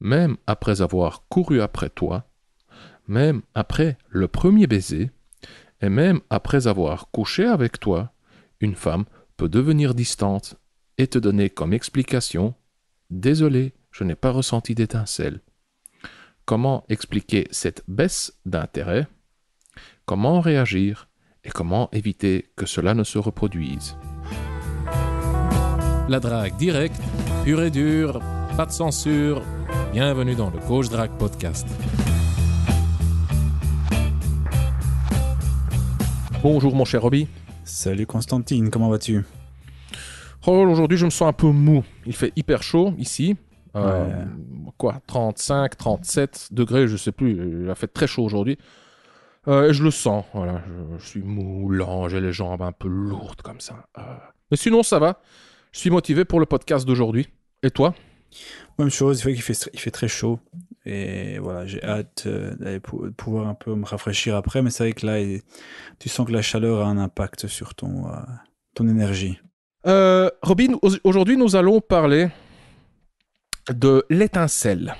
même après avoir couru après toi, même après le premier baiser, et même après avoir couché avec toi, une femme peut devenir distante et te donner comme explication Désolé, je n'ai pas ressenti d'étincelle. Comment expliquer cette baisse d'intérêt? Comment réagir? Et comment éviter que cela ne se reproduise? La drague directe, pure et dure, pas de censure. Bienvenue dans le Coach Drague Podcast. Bonjour mon cher Robbie. Salut Constantine, comment vas-tu? Oh, aujourd'hui, je me sens un peu mou. Il fait hyper chaud ici. Euh, Quoi 35, 37 degrés, je sais plus. Il a fait très chaud aujourd'hui. Euh, et je le sens. Voilà, je, je suis moulant, j'ai les jambes un peu lourdes comme ça. Euh, Mais sinon, ça va. Je suis motivé pour le podcast d'aujourd'hui. Et toi? Même chose, il fait qu'il fait, il fait très chaud. Et voilà, j'ai hâte euh, d'aller pou- pouvoir un peu me rafraîchir après. Mais c'est vrai que là, il- tu sens que la chaleur a un impact sur ton, euh, ton énergie. Euh, Robin, au- aujourd'hui, nous allons parler de l'étincelle.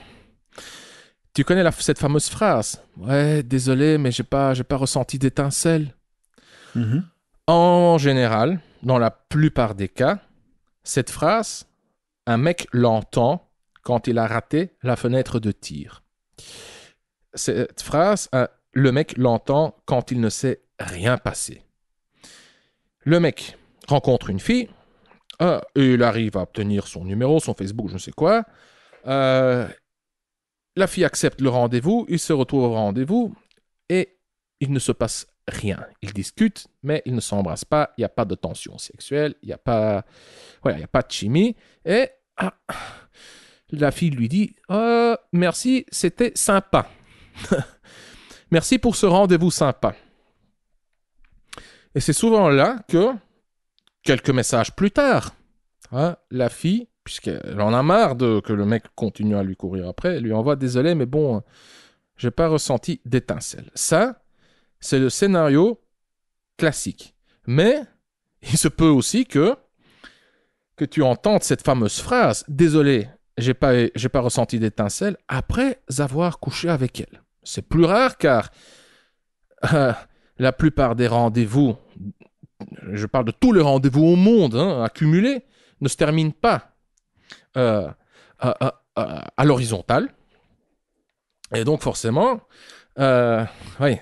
Tu connais la- cette fameuse phrase Ouais, désolé, mais j'ai pas, j'ai pas ressenti d'étincelle. Mhm. En général, dans la plupart des cas, cette phrase, un mec l'entend quand il a raté la fenêtre de tir. Cette phrase, un- le mec l'entend quand il ne s'est rien passé. Le mec rencontre une fille, ah, il arrive à obtenir son numéro, son Facebook, je ne sais quoi. Euh, la fille accepte le rendez-vous, il se retrouve au rendez-vous, et il ne se passe rien. Ils discutent, mais ils ne s'embrassent pas. Il n'y a pas de tension sexuelle. Il n'y a pas, voilà, il y a pas de chimie. Et ah, la fille lui dit Euh, Merci, c'était sympa. Merci pour ce rendez-vous sympa. Et c'est souvent là que, quelques messages plus tard, hein, la fille, puisqu'elle en a marre de que le mec continue à lui courir après, lui envoie Désolé, mais bon, j'ai pas ressenti d'étincelle. Ça, c'est le scénario classique. Mais il se peut aussi que, que tu entendes cette fameuse phrase Désolé, j'ai pas, j'ai pas ressenti d'étincelle après avoir couché avec elle. C'est plus rare car euh, la plupart des rendez-vous, je parle de tous les rendez-vous au monde hein, accumulés, ne se terminent pas euh, à- à l'horizontale. Et donc forcément, euh,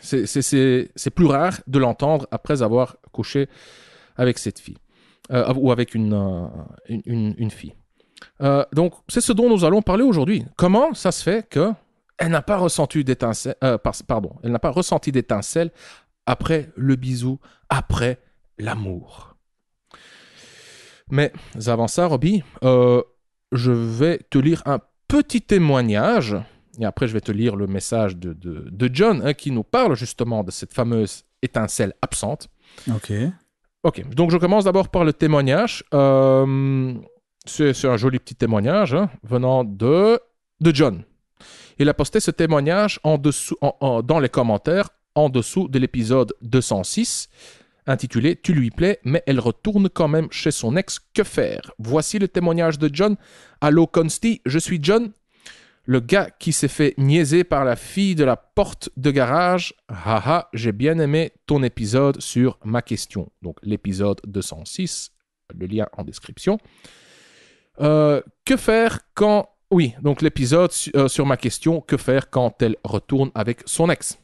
c'est- plus rare de l'entendre après avoir couché avec cette fille euh, ou avec une, euh, une, une- une fille. Euh, donc, c'est ce dont nous allons parler aujourd'hui. Comment ça se fait que elle n'a pas ressenti d'étincelle, par- pardon, elle n'a pas ressenti d'étincelle après le bisou, après l'amour? Mais avant ça, Robbie, je vais te lire un petit témoignage et après, je vais te lire le message de, de- de John hein, qui nous parle justement de cette fameuse étincelle absente. Ok. Ok, donc je commence d'abord par le témoignage. Euh, c'est un joli petit témoignage hein, venant de, de John. Il a posté ce témoignage en dessous, en- en- dans les commentaires en dessous de l'épisode 206 intitulé Tu lui plais, mais elle retourne quand même chez son ex. Que faire? Voici le témoignage de John. Allô Consti, je suis John. Le gars qui s'est fait niaiser par la fille de la porte de garage. Haha, j'ai bien aimé ton épisode sur ma question. Donc l'épisode 206, le lien en description. Euh, que faire quand... Oui, donc l'épisode euh, sur ma question, que faire quand elle retourne avec son ex?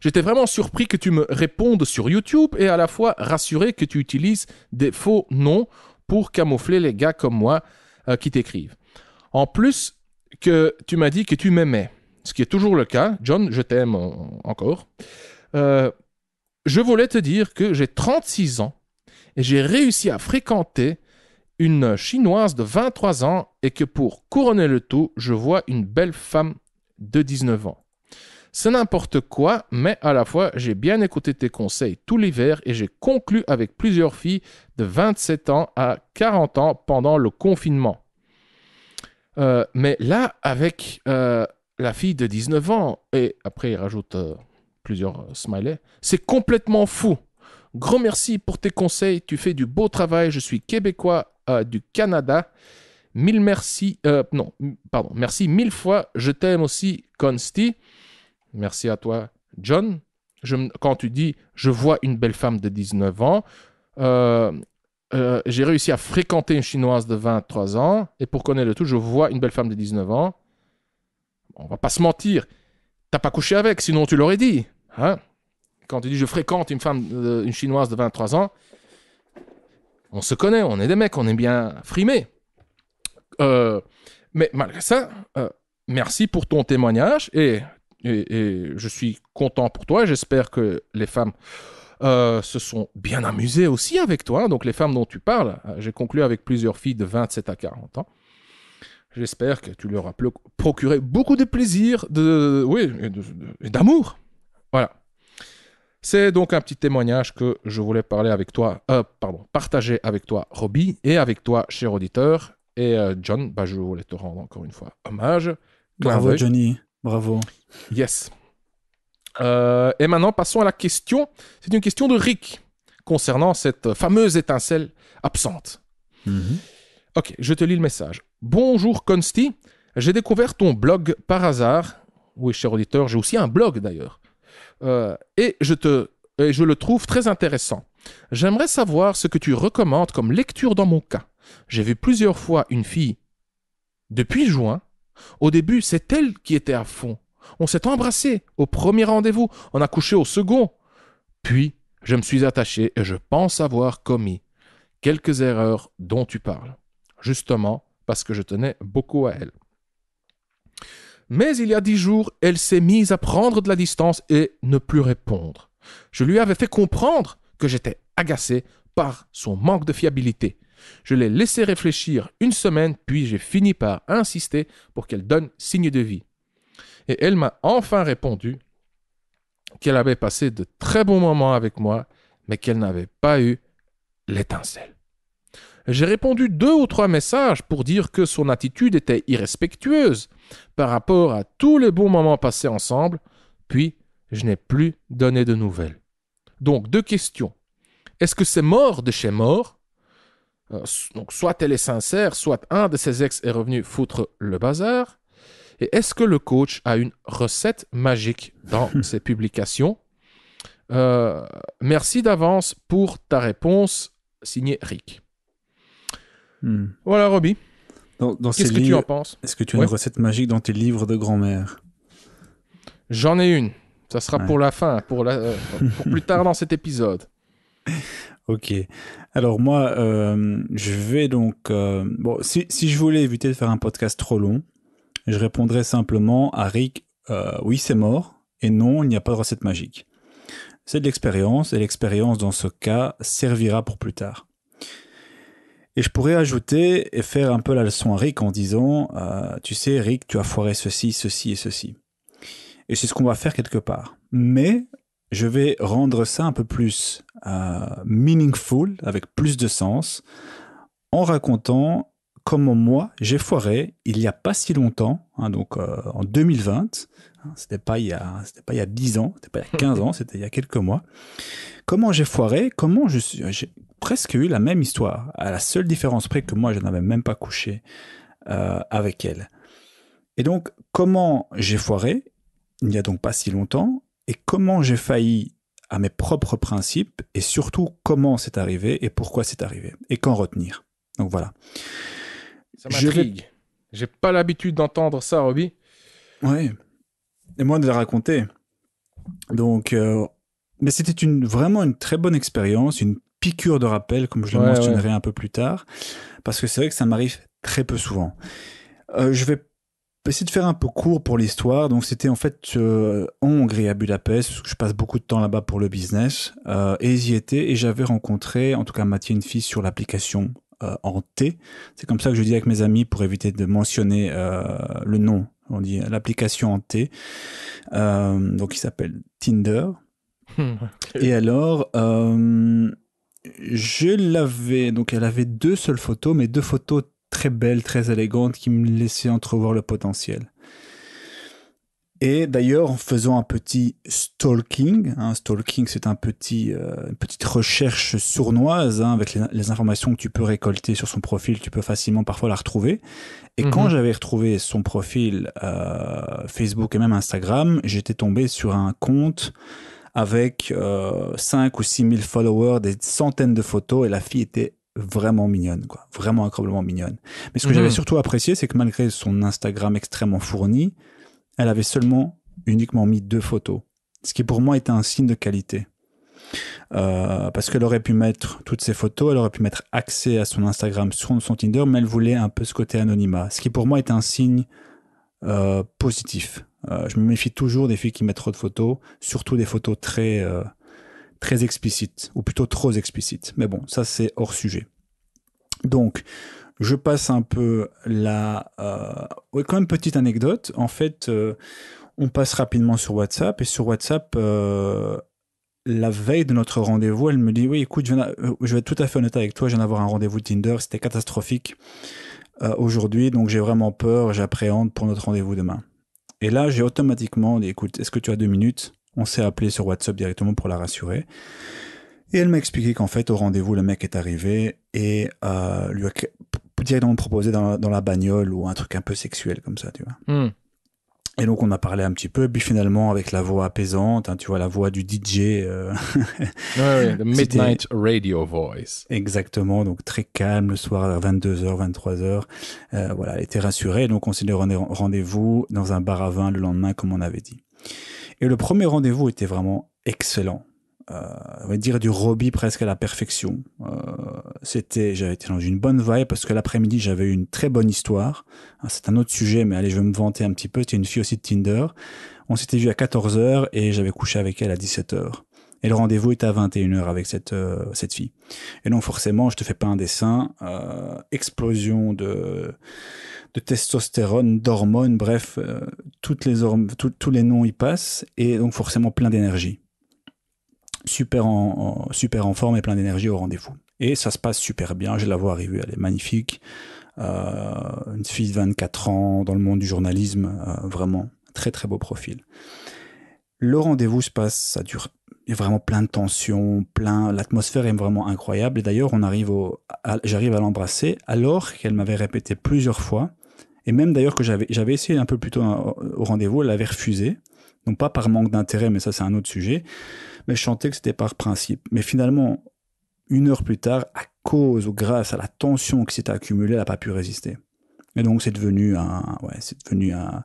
J'étais vraiment surpris que tu me répondes sur YouTube et à la fois rassuré que tu utilises des faux noms pour camoufler les gars comme moi euh, qui t'écrivent. En plus, que tu m'as dit que tu m'aimais, ce qui est toujours le cas. John, je t'aime encore. Euh, je voulais te dire que j'ai 36 ans et j'ai réussi à fréquenter une chinoise de 23 ans et que pour couronner le tout, je vois une belle femme de 19 ans. C'est n'importe quoi, mais à la fois, j'ai bien écouté tes conseils tout l'hiver et j'ai conclu avec plusieurs filles de 27 ans à 40 ans pendant le confinement. Euh, mais là, avec euh, la fille de 19 ans, et après il rajoute euh, plusieurs smileys, c'est complètement fou. Gros merci pour tes conseils, tu fais du beau travail, je suis québécois du Canada Mille merci. non, pardon. Merci mille fois. Je t'aime aussi, Consti. Merci à toi, John. Quand tu dis je vois une belle femme de 19 ans, euh, j'ai réussi à fréquenter une chinoise de 23 ans. Et pour connaître le tout, je vois une belle femme de 19 ans. On va pas se mentir. T'as pas couché avec, sinon tu l'aurais dit. Hein Quand tu dis je fréquente une femme, une chinoise de 23 ans, on se connaît, on est des mecs, on est bien frimés. Euh, mais malgré ça, euh, merci pour ton témoignage et, et- et je suis content pour toi. J'espère que les femmes euh, se sont bien amusées aussi avec toi. Donc les femmes dont tu parles, euh, j'ai conclu avec plusieurs filles de 27 à 40 ans. J'espère que tu leur as procuré beaucoup de plaisir, de, oui, et d'amour. Voilà. C'est donc un petit témoignage que je voulais parler avec toi, euh, pardon, partager avec toi, Robbie, et avec toi, cher auditeur. Et euh, John, bah, je voulais te rendre encore une fois hommage. Bravo. Johnny, bravo. Yes. Euh, et maintenant, passons à la question. C'est une question de Rick concernant cette fameuse étincelle absente. Mhm. Ok, je te lis le message. Bonjour Consti, j'ai découvert ton blog par hasard. Oui, cher auditeur, j'ai aussi un blog d'ailleurs. Euh, et, je te, et je le trouve très intéressant. J'aimerais savoir ce que tu recommandes comme lecture dans mon cas. J'ai vu plusieurs fois une fille depuis juin. Au début, c'est elle qui était à fond. On s'est embrassé au premier rendez-vous, on a couché au second. Puis, je me suis attaché et je pense avoir commis quelques erreurs dont tu parles justement parce que je tenais beaucoup à elle. Mais il y a dix jours, elle s'est mise à prendre de la distance et ne plus répondre. Je lui avais fait comprendre que j'étais agacé par son manque de fiabilité. Je l'ai laissé réfléchir une semaine, puis j'ai fini par insister pour qu'elle donne signe de vie. Et elle m'a enfin répondu qu'elle avait passé de très bons moments avec moi, mais qu'elle n'avait pas eu l'étincelle. J'ai répondu deux ou trois messages pour dire que son attitude était irrespectueuse par rapport à tous les bons moments passés ensemble, puis je n'ai plus donné de nouvelles. Donc, deux questions. Est-ce que c'est mort de chez mort? Euh, Donc, soit elle est sincère, soit un de ses ex est revenu foutre le bazar. Et est-ce que le coach a une recette magique dans ses publications? Euh, Merci d'avance pour ta réponse, signé Rick. Hmm. Voilà, Robbie. Dans, dans ces Qu'est-ce que tu en penses? est-ce que tu as Ouais. une recette magique dans tes livres de grand-mère? J'en ai une. Ça sera Ouais. pour la fin, pour, la, euh, pour plus tard dans cet épisode. Ok. Alors moi, euh, je vais donc... euh, bon, si, si je voulais éviter de faire un podcast trop long, je répondrais simplement à Rick, euh, oui c'est mort, et non, il n'y a pas de recette magique. C'est de l'expérience, et l'expérience dans ce cas servira pour plus tard. Et je pourrais ajouter et faire un peu la leçon à Rick en disant, euh, tu sais Rick, tu as foiré ceci, ceci et ceci. Et c'est ce qu'on va faire quelque part. Mais je vais rendre ça un peu plus euh, meaningful, avec plus de sens, en racontant comment moi j'ai foiré il n'y a pas si longtemps, hein, donc euh, en 2020. hein, c'était pas il y a, c'était pas il y a 10 ans, c'était pas il y a 15 ans, c'était il y a quelques mois. Comment j'ai foiré, comment je suis, j'ai presque eu la même histoire, à la seule différence près que moi je n'avais même pas couché euh, avec elle. Et donc comment j'ai foiré il n'y a donc pas si longtemps et comment j'ai failli à mes propres principes et surtout comment c'est arrivé et pourquoi c'est arrivé et qu'en retenir. Donc voilà. Ça vais- m'intrigue. J'ai pas l'habitude d'entendre ça, Robbie. Oui. Et moi de le raconter. Donc, euh, mais c'était une, vraiment une très bonne expérience, une piqûre de rappel, comme je le Ouais, mentionnerai un peu plus tard, parce que c'est vrai que ça m'arrive très peu souvent. Euh, je vais essayer de faire un peu court pour l'histoire. Donc, c'était en fait euh, en Hongrie, à Budapest, parce que je passe beaucoup de temps là-bas pour le business, euh, et j'y étais, et j'avais rencontré, en tout cas, Mathieu, une fille sur l'application euh, en T. C'est comme ça que je dis avec mes amis pour éviter de mentionner euh, le nom. On dit l'application en T. Euh, donc, il s'appelle Tinder. Et alors, je l'avais, donc elle avait deux seules photos, mais deux photos très belles, très élégantes, qui me laissaient entrevoir le potentiel. Et d'ailleurs, en faisant un petit stalking, hein, stalking, c'est un petit, euh, une petite recherche sournoise hein, avec les, les, informations que tu peux récolter sur son profil, tu peux facilement parfois la retrouver. Et Mhm. quand j'avais retrouvé son profil euh, Facebook et même Instagram, j'étais tombé sur un compte avec euh, 5 ou 6 000 followers, des centaines de photos, et la fille était vraiment mignonne, quoi. Vraiment incroyablement mignonne. Mais ce que Mhm. j'avais surtout apprécié, c'est que malgré son Instagram extrêmement fourni, elle avait seulement uniquement mis deux photos. Ce qui pour moi était un signe de qualité. Euh, parce qu'elle aurait pu mettre toutes ses photos, elle aurait pu mettre accès à son Instagram sur son Tinder, mais elle voulait un peu ce côté anonymat. Ce qui pour moi est un signe euh, positif. Euh, je me méfie toujours des filles qui mettent trop de photos, surtout des photos très, très explicites, ou plutôt trop explicites. Mais bon, ça c'est hors sujet. Donc, je passe un peu la... Euh... Quand même petite anecdote. En fait, euh, on passe rapidement sur WhatsApp, et sur WhatsApp, euh, la veille de notre rendez-vous, elle me dit, oui, écoute, euh, je vais être tout à fait honnête avec toi, je viens d'avoir un rendez-vous Tinder, c'était catastrophique aujourd'hui, donc j'ai vraiment peur, j'appréhende pour notre rendez-vous demain. Et là, j'ai automatiquement dit, écoute, est-ce que tu as deux minutes? On s'est appelé sur WhatsApp directement pour la rassurer. Et elle m'a expliqué qu'en fait, au rendez-vous, le mec est arrivé et lui a directement proposé dans, dans, la bagnole ou un truc un peu sexuel comme ça, tu vois. Mm. Et donc on a parlé un petit peu, puis finalement avec la voix apaisante, hein, tu vois la voix du DJ. Euh... ouais, ouais, the midnight radio voice. Exactement, donc très calme le soir à 22h, 23h. Euh, voilà, elle était rassurée, donc on s'est donné rendez-vous dans un bar à vin le lendemain comme on avait dit. Et le premier rendez-vous était vraiment excellent. Euh, on va dire du Robbie presque à la perfection. Euh, c'était, j'avais été dans une bonne vibe parce que l'après-midi j'avais eu une très bonne histoire. Ah, c'est un autre sujet, mais allez, je vais me vanter un petit peu. C'était une fille aussi de Tinder. On s'était vu à 14h et j'avais couché avec elle à 17h. Et le rendez-vous était à 21h avec cette, euh, cette fille. Et donc forcément, je te fais pas un dessin, euh, explosion de, de testostérone, d'hormones, bref, toutes les tous les noms y passent, et donc forcément plein d'énergie super en, super en forme et plein d'énergie au rendez-vous. Et ça se passe super bien. Je la vois arriver, elle est magnifique. Euh, une fille de 24 ans dans le monde du journalisme, euh, vraiment très très beau profil. Le rendez-vous se passe, ça dure, il y a vraiment plein de tensions, plein, l'atmosphère est vraiment incroyable. Et d'ailleurs, on arrive au, j'arrive à l'embrasser alors qu'elle m'avait répété plusieurs fois. Et même d'ailleurs que j'avais, j'avais essayé un peu plus tôt au rendez-vous, elle avait refusé. Donc pas par manque d'intérêt, mais ça c'est un autre sujet mais je chantais que c'était par principe. Mais finalement, une heure plus tard, à cause ou grâce à la tension qui s'était accumulée, elle n'a pas pu résister. Et donc c'est devenu un, ouais, c'est devenu un,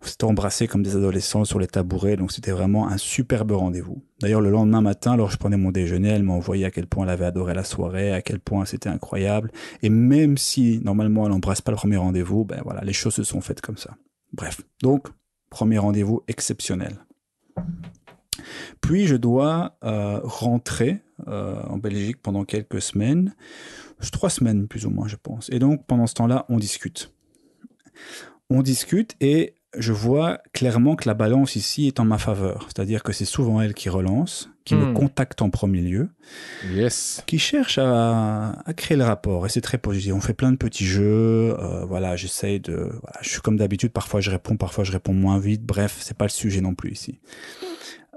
on s'était embrassé comme des adolescents sur les tabourets, donc c'était vraiment un superbe rendez-vous. D'ailleurs le lendemain matin, alors je prenais mon déjeuner, elle m'a envoyé à quel point elle avait adoré la soirée, à quel point c'était incroyable. Et même si normalement elle n'embrasse pas le premier rendez-vous, ben voilà, les choses se sont faites comme ça. Bref, donc premier rendez-vous exceptionnel. Puis je dois euh, rentrer euh, en Belgique pendant quelques semaines, trois semaines plus ou moins je pense. Et donc pendant ce temps-là, on discute. On discute et je vois clairement que la balance ici est en ma faveur. C'est-à-dire que c'est souvent elle qui relance, qui Hmm. me contacte en premier lieu, Yes. qui cherche à, à créer le rapport. Et c'est très positif. On fait plein de petits jeux. euh, voilà, j'essaye de. Voilà, je suis comme d'habitude. Parfois je réponds, parfois je réponds moins vite. Bref, c'est pas le sujet non plus ici.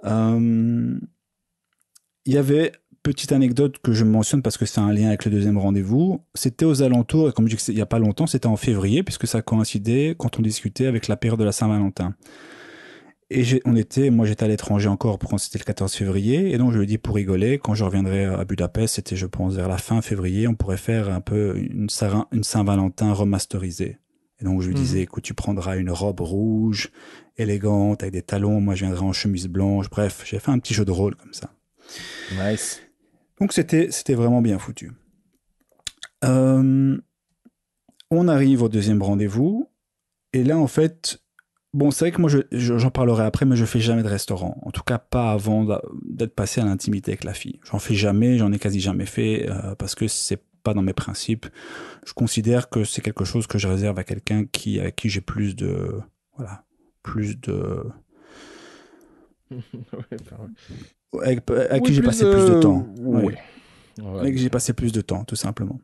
Il y avait petite anecdote que je mentionne parce que c'est un lien avec le deuxième rendez-vous. C'était aux alentours, et comme je dis il n'y a pas longtemps, c'était en février, puisque ça coïncidait quand on discutait avec la période de la Saint-Valentin. Et on était, moi j'étais à l'étranger encore pour quand c'était le 14 février, et donc je lui ai dit pour rigoler, quand je reviendrai à Budapest, c'était je pense vers la fin février, on pourrait faire un peu une, une Saint-Valentin remasterisée. Et donc je lui disais, mmh. écoute, tu prendras une robe rouge, élégante, avec des talons, moi je viendrai en chemise blanche, bref, j'ai fait un petit jeu de rôle comme ça. Nice. Donc c'était vraiment bien foutu. Euh, on arrive au deuxième rendez-vous et là en fait, bon c'est vrai que moi j'en je, je, parlerai après, mais je fais jamais de restaurant. En tout cas pas avant d'être passé à l'intimité avec la fille. J'en fais jamais, j'en ai quasi jamais fait euh, parce que c'est pas dans mes principes. Je considère que c'est quelque chose que je réserve à quelqu'un qui à qui j'ai plus de voilà plus de avec, avec oui, qui j'ai passé plus de temps. Oui. Ouais. Ouais. Avec qui j'ai passé plus de temps, tout simplement.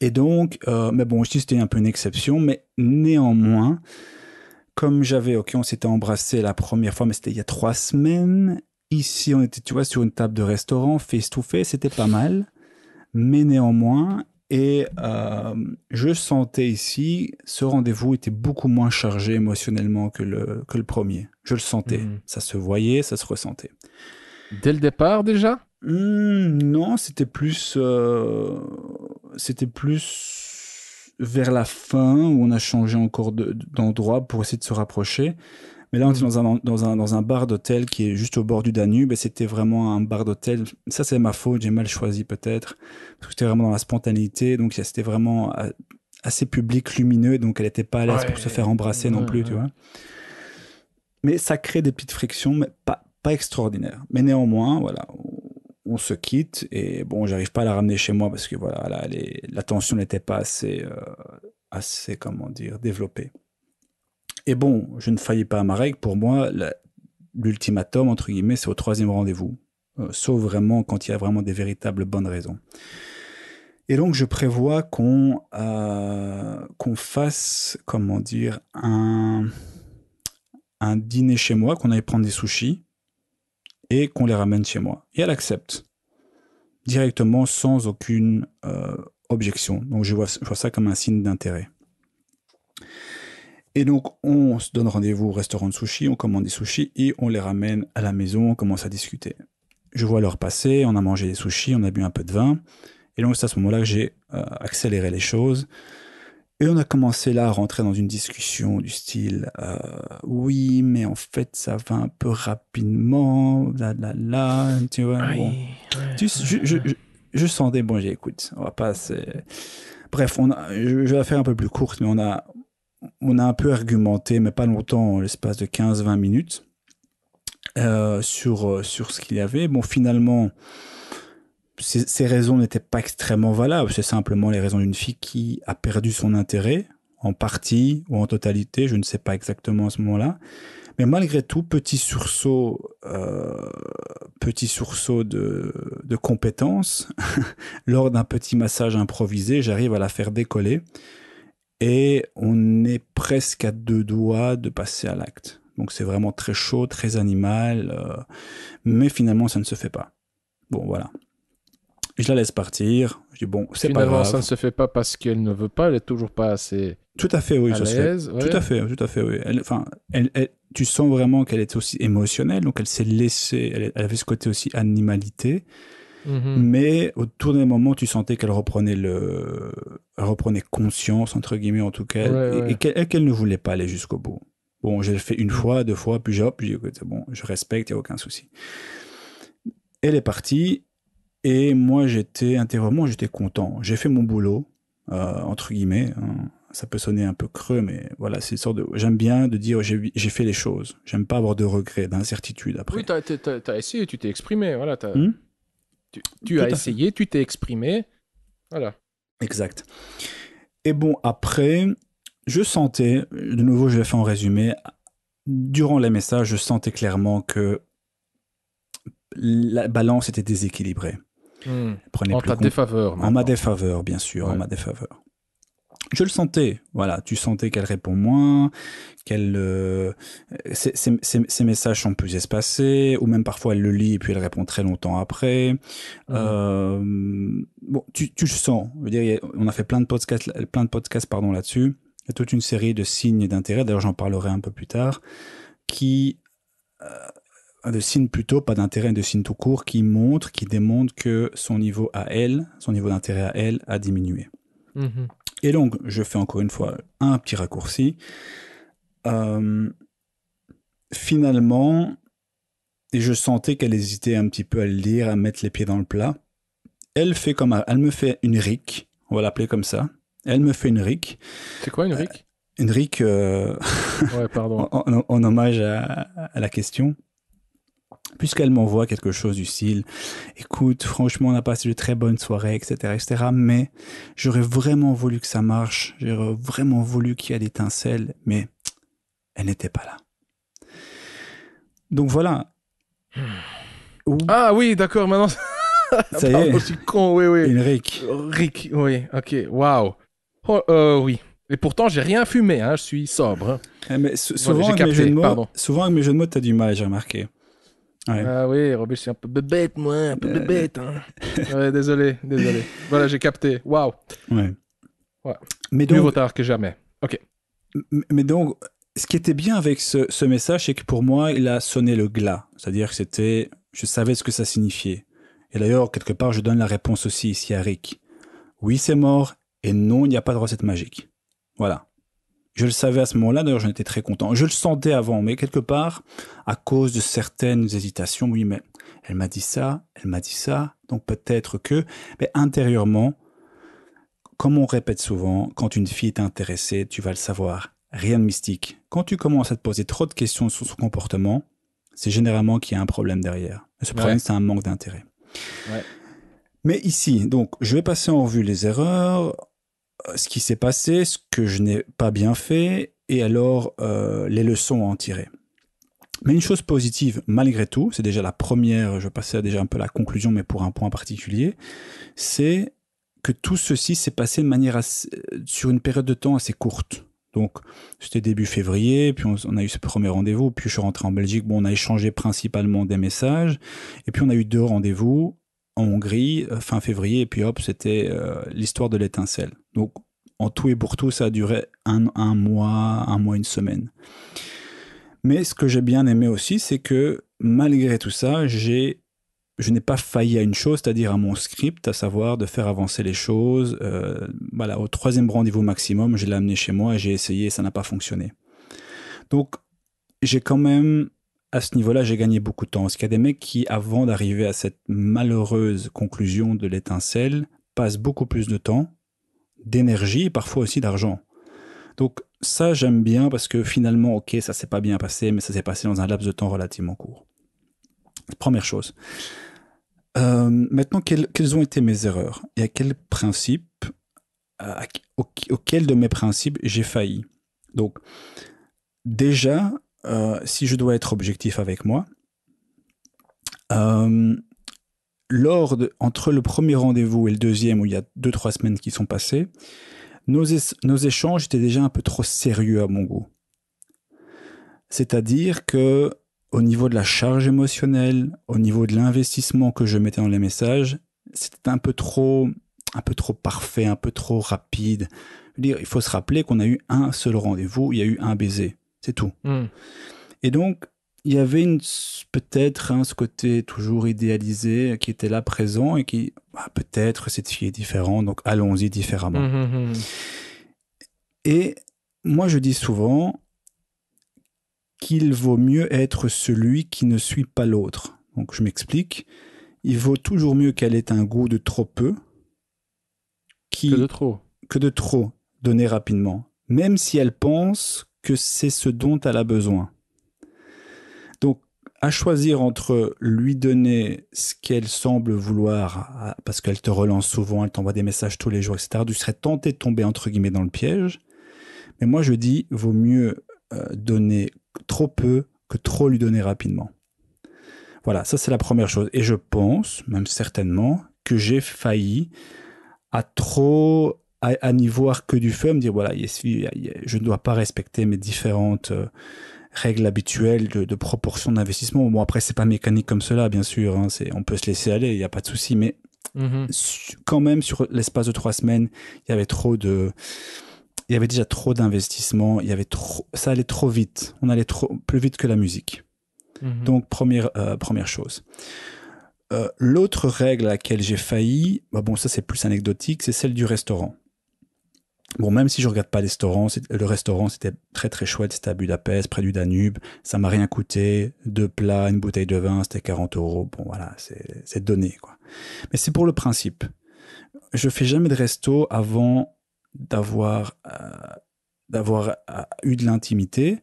Et donc, euh, mais bon, je dis c'était un peu une exception, mais néanmoins, comme j'avais, ok, on s'était embrassé la première fois, mais c'était il y a trois semaines. Ici, on était, tu vois, sur une table de restaurant, face to face, c'était pas mal. Mais néanmoins, et euh, je sentais ici, ce rendez-vous était beaucoup moins chargé émotionnellement que le, que le premier. Je le sentais. Mhm. Ça se voyait, ça se ressentait. Dès le départ déjà? Hmm, non, c'était plus, euh, c'était plus vers la fin où on a changé encore de- d'endroit pour essayer de se rapprocher. Mais là, on était Mhm. dans un, dans un, dans un bar d'hôtel qui est juste au bord du Danube et c'était vraiment un bar d'hôtel. Ça, c'est ma faute, j'ai mal choisi peut-être. Parce que c'était vraiment dans la spontanéité, donc c'était vraiment euh, assez public, lumineux, donc elle n'était pas à l'aise Ouais, pour se faire embrasser non ouais, plus, tu ouais. vois. Mais ça crée des petites frictions, mais pas, pas extraordinaires. Mais néanmoins, voilà, on, se quitte et bon, j'arrive pas à la ramener chez moi parce que voilà, là, les- la tension n'était pas assez, euh, assez, comment dire, développée. Et bon, je ne faillis pas à ma règle. Pour moi, l'ultimatum, entre guillemets, c'est au troisième rendez-vous. Euh, sauf vraiment quand il y a vraiment des véritables bonnes raisons. Et donc, je prévois qu'on euh, qu'on fasse, comment dire, un, un dîner chez moi, qu'on aille prendre des sushis et qu'on les ramène chez moi. Et elle accepte directement sans aucune euh, objection. Donc, je vois ça comme un signe d'intérêt. Et donc, on se donne rendez-vous au restaurant de sushi, on commande des sushis et on les ramène à la maison, on commence à discuter. Je vois l'heure passer, on a mangé des sushis, on a bu un peu de vin. Et donc, c'est à ce moment-là que j'ai euh, accéléré les choses. Et on a commencé là à rentrer dans une discussion du style euh, oui, mais en fait, ça va un peu rapidement, là, là, là, tu vois. bon. Tu je, je, je, je sentais, bon, j'ai écoute, on va pas. Bref, on a, je, je vais la faire un peu plus courte, mais on a, on a un peu argumenté, mais pas longtemps, l'espace de 15-20 minutes, euh, sur, euh, sur ce qu'il y avait. Bon, finalement, ces, raisons n'étaient pas extrêmement valables. C'est simplement les raisons d'une fille qui a perdu son intérêt, en partie ou en totalité, je ne sais pas exactement à ce moment-là. Mais malgré tout, petit sursaut, euh, petit sursaut de, de lors d'un petit massage improvisé, j'arrive à la faire décoller et on est presque à deux doigts de passer à l'acte. Donc c'est vraiment très chaud, très animal, euh, mais finalement ça ne se fait pas. Bon voilà. Je la laisse partir. Je dis bon, c'est pas Finalement, grave. ça ne se fait pas parce qu'elle ne veut pas, elle est toujours pas assez Tout à fait, oui, à ça se fait. l'aise. ouais. Tout à fait, tout à fait, oui. Elle, enfin, elle, elle- tu sens vraiment qu'elle est aussi émotionnelle, donc elle s'est laissée, elle, elle avait ce côté aussi animalité, Mhm. mais autour des moments, tu sentais qu'elle reprenait le, elle reprenait conscience entre guillemets en tout cas, Ouais, et, ouais. et qu'elle, ne voulait pas aller jusqu'au bout. Bon, j'ai fait une fois, deux fois, puis j'ai puis c'est bon, je respecte, il y a aucun souci. Elle est partie, et moi j'étais intérieurement, j'étais content. J'ai fait mon boulot, euh, entre guillemets. hein. Ça peut sonner un peu creux, mais voilà, c'est une sorte de. J'aime bien de dire j'ai j'ai fait les choses. J'aime pas avoir de regrets, d'incertitude après. Oui, t'as, t'as essayé, tu t'es exprimé. Voilà, t'as- Hmm? Tu, as fait. essayé, tu t'es exprimé. Voilà. Exact. Et bon, après, je sentais, de nouveau, je l'ai fait en résumé, durant les messages, je sentais clairement que la balance était déséquilibrée. Prenait En ta défaveur. En ma défaveur, bien sûr, en ma défaveur. Je le sentais, voilà. Tu sentais qu'elle répond moins, qu'elle, euh, ses, ses- ses- ses messages sont plus espacés, ou même parfois elle le lit et puis elle répond très longtemps après. Mhm. Euh, bon, tu, tu le sens. Je veux dire, on a fait plein de podcasts, plein de podcasts, pardon, là-dessus. Il y a toute une série de signes d'intérêt. D'ailleurs, j'en parlerai un peu plus tard, qui euh, de signes plutôt, pas d'intérêt, de signes tout court, qui montrent, qui démontrent que son niveau à elle, son niveau d'intérêt à elle, a diminué. Mhm. Et donc, je fais encore une fois un petit raccourci. Euh, finalement, et je sentais qu'elle hésitait un petit peu à le lire, à mettre les pieds dans le plat. Elle fait comme, elle me fait une ric, on va l'appeler comme ça. Elle me fait une ric, C'est quoi une ric une ric euh, Ouais, pardon. en, en- en hommage à, à la question. Puisqu'elle m'envoie quelque chose du style, écoute, franchement, on a passé de très bonnes soirées, etc., etc., mais j'aurais vraiment voulu que ça marche, j'aurais vraiment voulu qu'il y ait d'étincelles, mais elle n'était pas là. Donc voilà. Ah oui, d'accord, maintenant. Ça y est, je suis con, oui, oui. une ric. Rick, oui, ok, waouh. Oh, euh, oui. Et pourtant, j'ai rien fumé, hein, je suis sobre. hein. Mais Voilà, souvent, avec mes jeux de mots, souvent avec mes jeux de mots, t'as du mal, j'ai remarqué. Ouais. Ah oui, Robert, je suis un peu bébête, moi, un peu Euh. bébête. Hein. ouais, désolé, désolé. Voilà, j'ai capté. Waouh, Ouais. Ouais. Mais mieux donc, vaut tard que jamais. M- Mais donc, ce qui était bien avec ce, ce message, c'est que pour moi, il a sonné le glas. C'est-à-dire que c'était, je savais ce que ça signifiait. Et d'ailleurs, quelque part, je donne la réponse aussi ici à Rick. Oui, c'est mort, et non, il n'y a pas de recette magique. Voilà. Je le savais à ce moment-là, d'ailleurs, j'en étais très content. Je le sentais avant, mais quelque part, à cause de certaines hésitations, oui, mais elle m'a dit ça, elle m'a dit ça, donc peut-être que, mais intérieurement, comme on répète souvent, quand une fille est intéressée, tu vas le savoir. Rien de mystique. Quand tu commences à te poser trop de questions sur son comportement, c'est généralement qu'il y a un problème derrière. Et ce problème, Ouais. c'est un manque d'intérêt. Ouais. Mais ici, donc, je vais passer en revue les erreurs, ce qui s'est passé, ce que je n'ai pas bien fait, et alors euh, les leçons à en tirer. Mais une chose positive, malgré tout, c'est déjà la première, je passais déjà un peu la conclusion, mais pour un point particulier, c'est que tout ceci s'est passé de manière assez- sur une période de temps assez courte. Donc, c'était début février, puis on, on a eu ce premier rendez-vous, puis je suis rentré en Belgique. Bon, on a échangé principalement des messages, et puis on a eu deux rendez-vous en Hongrie euh, fin février, et puis hop, c'était euh, l'histoire de l'étincelle. Donc, en tout et pour tout, ça a duré un, mois, un mois, une semaine. Mais ce que j'ai bien aimé aussi, c'est que malgré tout ça, je n'ai pas failli à une chose, c'est-à-dire à mon script, à savoir de faire avancer les choses. Euh, voilà, au troisième rendez-vous maximum, je l'ai amené chez moi, j'ai essayé, ça n'a pas fonctionné. Donc, j'ai quand même, à ce niveau-là, j'ai gagné beaucoup de temps. Parce qu'il y a des mecs qui, avant d'arriver à cette malheureuse conclusion de l'étincelle, passent beaucoup plus de temps, d'énergie et parfois aussi d'argent. Donc, ça, j'aime bien parce que finalement, ok, ça s'est pas bien passé, mais ça s'est passé dans un laps de temps relativement court. Première chose. Euh, maintenant, quelles, ont été mes erreurs et à quel principe, au- auquel de mes principes j'ai failli? Donc, déjà, euh, si je dois être objectif avec moi, euh, lors de, entre le premier rendez-vous et le deuxième, où il y a deux trois semaines qui sont passées, nos, es- nos échanges étaient déjà un peu trop sérieux à mon goût. C'est-à-dire que au niveau de la charge émotionnelle, au niveau de l'investissement que je mettais dans les messages, c'était un peu trop, un peu trop parfait, un peu trop rapide. Dire, il faut se rappeler qu'on a eu un seul rendez-vous, il y a eu un baiser, c'est tout. Hmm. Et donc, il y avait une, peut-être hein, ce côté toujours idéalisé qui était là présent et qui, ah, peut-être cette fille est différente, donc allons-y différemment. Mhm, mhm. Et moi, je dis souvent qu'il vaut mieux être celui qui ne suit pas l'autre. Donc, je m'explique. Il vaut toujours mieux qu'elle ait un goût de trop peu qui, Que de trop. que de trop donner rapidement, même si elle pense que c'est ce dont elle a besoin. Choisir entre lui donner ce qu'elle semble vouloir, parce qu'elle te relance souvent, elle t'envoie des messages tous les jours, etc., tu serais tenté de tomber entre guillemets dans le piège. Mais moi, je dis, vaut mieux euh, donner trop peu que trop lui donner rapidement. Voilà, ça c'est la première chose. Et je pense, même certainement, que j'ai failli à trop à, n'y voir que du feu, me dire voilà, je ne dois pas respecter mes différentes euh, règles habituelles de, de proportion d'investissement. Bon après c'est pas mécanique comme cela, bien sûr. hein, c'est on peut se laisser aller, il n'y a pas de souci, mais Mhm. quand même sur l'espace de trois semaines, il y avait trop de, il y avait déjà trop d'investissement, il y avait trop, ça allait trop vite, on allait trop plus vite que la musique. Mhm. Donc première euh, première chose. Euh, L'autre règle à laquelle j'ai failli, bah bon ça c'est plus anecdotique, c'est celle du restaurant. Bon même si je regarde pas les restaurants, le restaurant c'était très très chouette, c'était à Budapest, près du Danube, ça m'a rien coûté, deux plats, une bouteille de vin, c'était 40 euros. Bon voilà, c'est donné quoi. Mais c'est pour le principe. Je fais jamais de resto avant d'avoir euh, d'avoir euh, eu de l'intimité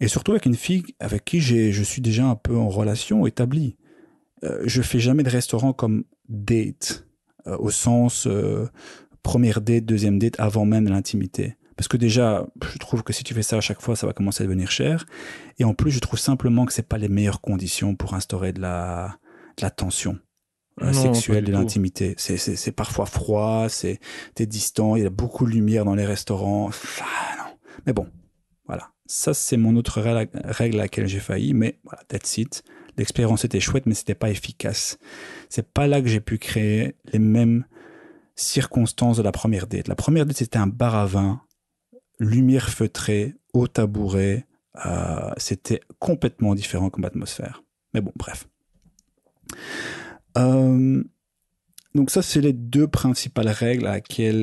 et surtout avec une fille avec qui je suis déjà un peu en relation établie. Euh, je fais jamais de restaurant comme date euh, au sens première date, deuxième date avant même l'intimité. Parce que déjà, je trouve que si tu fais ça à chaque fois, ça va commencer à devenir cher. Et en plus, je trouve simplement que c'est pas les meilleures conditions pour instaurer de la, de la tension. euh, Non, sexuelle tout. l'intimité. C'est- parfois froid, c'est t'es distant, il y a beaucoup de lumière dans les restaurants. Ah, non. Mais bon, voilà. Ça, c'est mon autre règle, règle à laquelle j'ai failli, mais voilà, that's it. L'expérience était chouette, mais c'était pas efficace. C'est pas là que j'ai pu créer les mêmes circonstances de la première date. La première date, c'était un bar à vin, lumière feutrée, haut tabouret. Euh, c'était complètement différent comme atmosphère. Mais bon, bref. Euh, donc ça, c'est les deux principales règles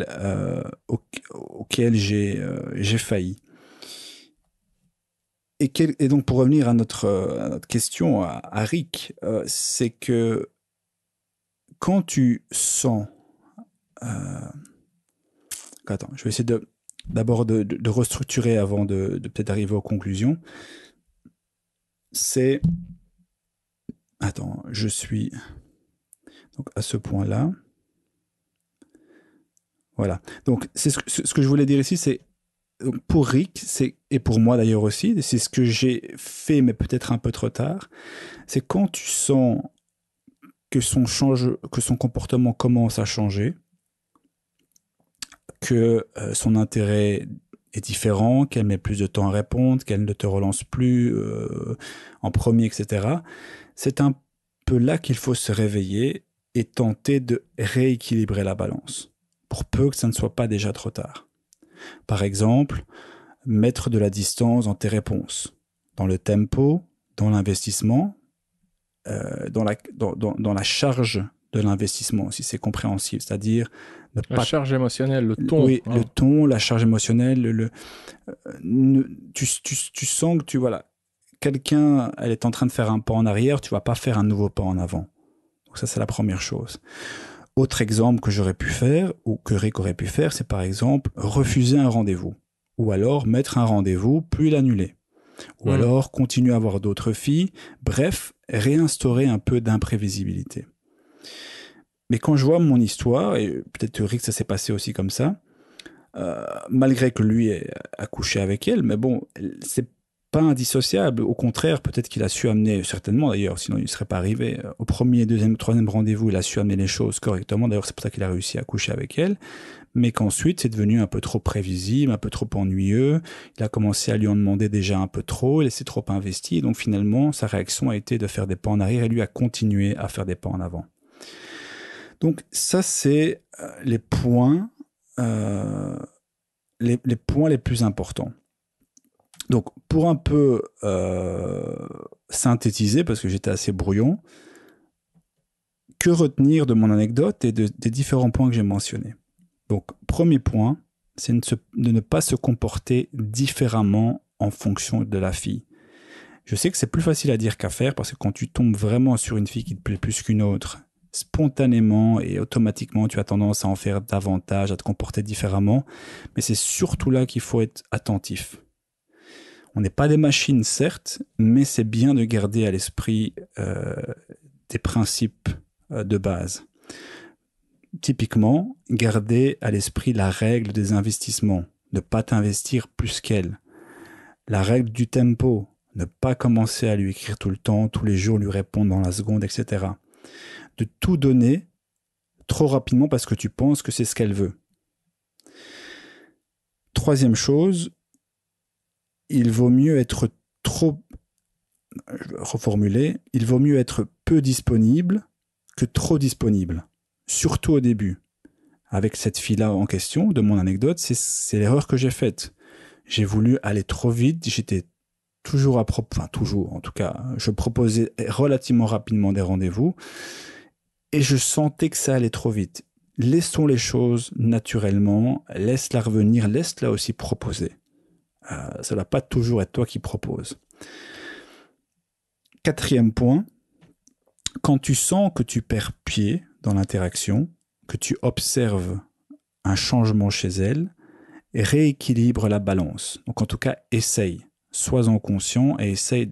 euh, au- auxquelles j'ai failli. Et, donc pour revenir à notre, question à, Rick, c'est que quand tu sens... euh, attends, je vais essayer d'abord de, restructurer avant de, peut-être arriver aux conclusions. C'est... Attends, je suis... À ce point-là. Voilà. Donc ce, que- je voulais dire ici, c'est pour Rick, et pour moi d'ailleurs aussi, c'est ce que j'ai fait, mais peut-être un peu trop tard. C'est quand tu sens que son comportement commence à changer, que euh, son intérêt est différent, qu'elle met plus de temps à répondre, qu'elle ne te relance plus euh, en premier, etc. C'est un peu là qu'il faut se réveiller et tenter de rééquilibrer la balance, pour peu que ça ne soit pas déjà trop tard. Par exemple, mettre de la distance dans tes réponses, dans le tempo, dans l'investissement, euh, dans, la, dans, dans, dans la charge de l'investissement, si c'est compréhensible, c'est-à-dire La charge émotionnelle, le ton. oui, hein. le ton, la charge émotionnelle, le, euh, ne- tu, tu, tu sens que tu voilà, quelqu'un, elle est en train de faire un pas en arrière, tu vas pas faire un nouveau pas en avant. Donc ça c'est la première chose. Autre exemple que j'aurais pu faire ou que Rick aurait pu faire, c'est par exemple refuser un rendez-vous ou alors mettre un rendez-vous puis l'annuler. Ou Mm. alors continuer à avoir d'autres filles, bref, réinstaurer un peu d'imprévisibilité. Mais quand je vois mon histoire, et peut-être que Rick ça s'est passé aussi comme ça, euh, malgré que lui ait accouché avec elle, mais bon, c'est pas indissociable. Au contraire, peut-être qu'il a su amener, certainement d'ailleurs, sinon il ne serait pas arrivé. Au premier, deuxième, troisième rendez-vous, il a su amener les choses correctement. D'ailleurs, c'est pour ça qu'il a réussi à coucher avec elle. Mais qu'ensuite, c'est devenu un peu trop prévisible, un peu trop ennuyeux. Il a commencé à lui en demander déjà un peu trop, il s'est trop investi. Donc finalement, sa réaction a été de faire des pas en arrière et lui a continué à faire des pas en avant. Donc ça, c'est euh, les points, euh, les, points les plus importants. Donc pour un peu euh, synthétiser, parce que j'étais assez brouillon, que retenir de mon anecdote et de- des différents points que j'ai mentionnés? Donc premier point, c'est de ne pas se comporter différemment en fonction de la fille. Je sais que c'est plus facile à dire qu'à faire parce que quand tu tombes vraiment sur une fille qui te plaît plus qu'une autre, spontanément et automatiquement, tu as tendance à en faire davantage, à te comporter différemment. Mais c'est surtout là qu'il faut être attentif. On n'est pas des machines, certes, mais c'est bien de garder à l'esprit euh, des principes euh, de base. Typiquement, garder à l'esprit la règle des investissements, ne pas t'investir plus qu'elle. La règle du tempo, ne pas commencer à lui écrire tout le temps, tous les jours, lui répondre dans la seconde, etc. De tout donner trop rapidement parce que tu penses que c'est ce qu'elle veut. Troisième chose, il vaut mieux être trop... Je reformuler, il vaut mieux être peu disponible que trop disponible, surtout au début. Avec cette fille-là en question, de mon anecdote, c'est- c'est l'erreur que j'ai faite. J'ai voulu aller trop vite, j'étais toujours à propos, enfin toujours en tout cas, je proposais relativement rapidement des rendez-vous et je sentais que ça allait trop vite. Laissons les choses naturellement, laisse-la revenir, laisse-la aussi proposer. Euh, ça ne va pas toujours être toi qui propose. Quatrième point, quand tu sens que tu perds pied dans l'interaction, que tu observes un changement chez elle, rééquilibre la balance. Donc en tout cas, essaye sois-en conscient et essaye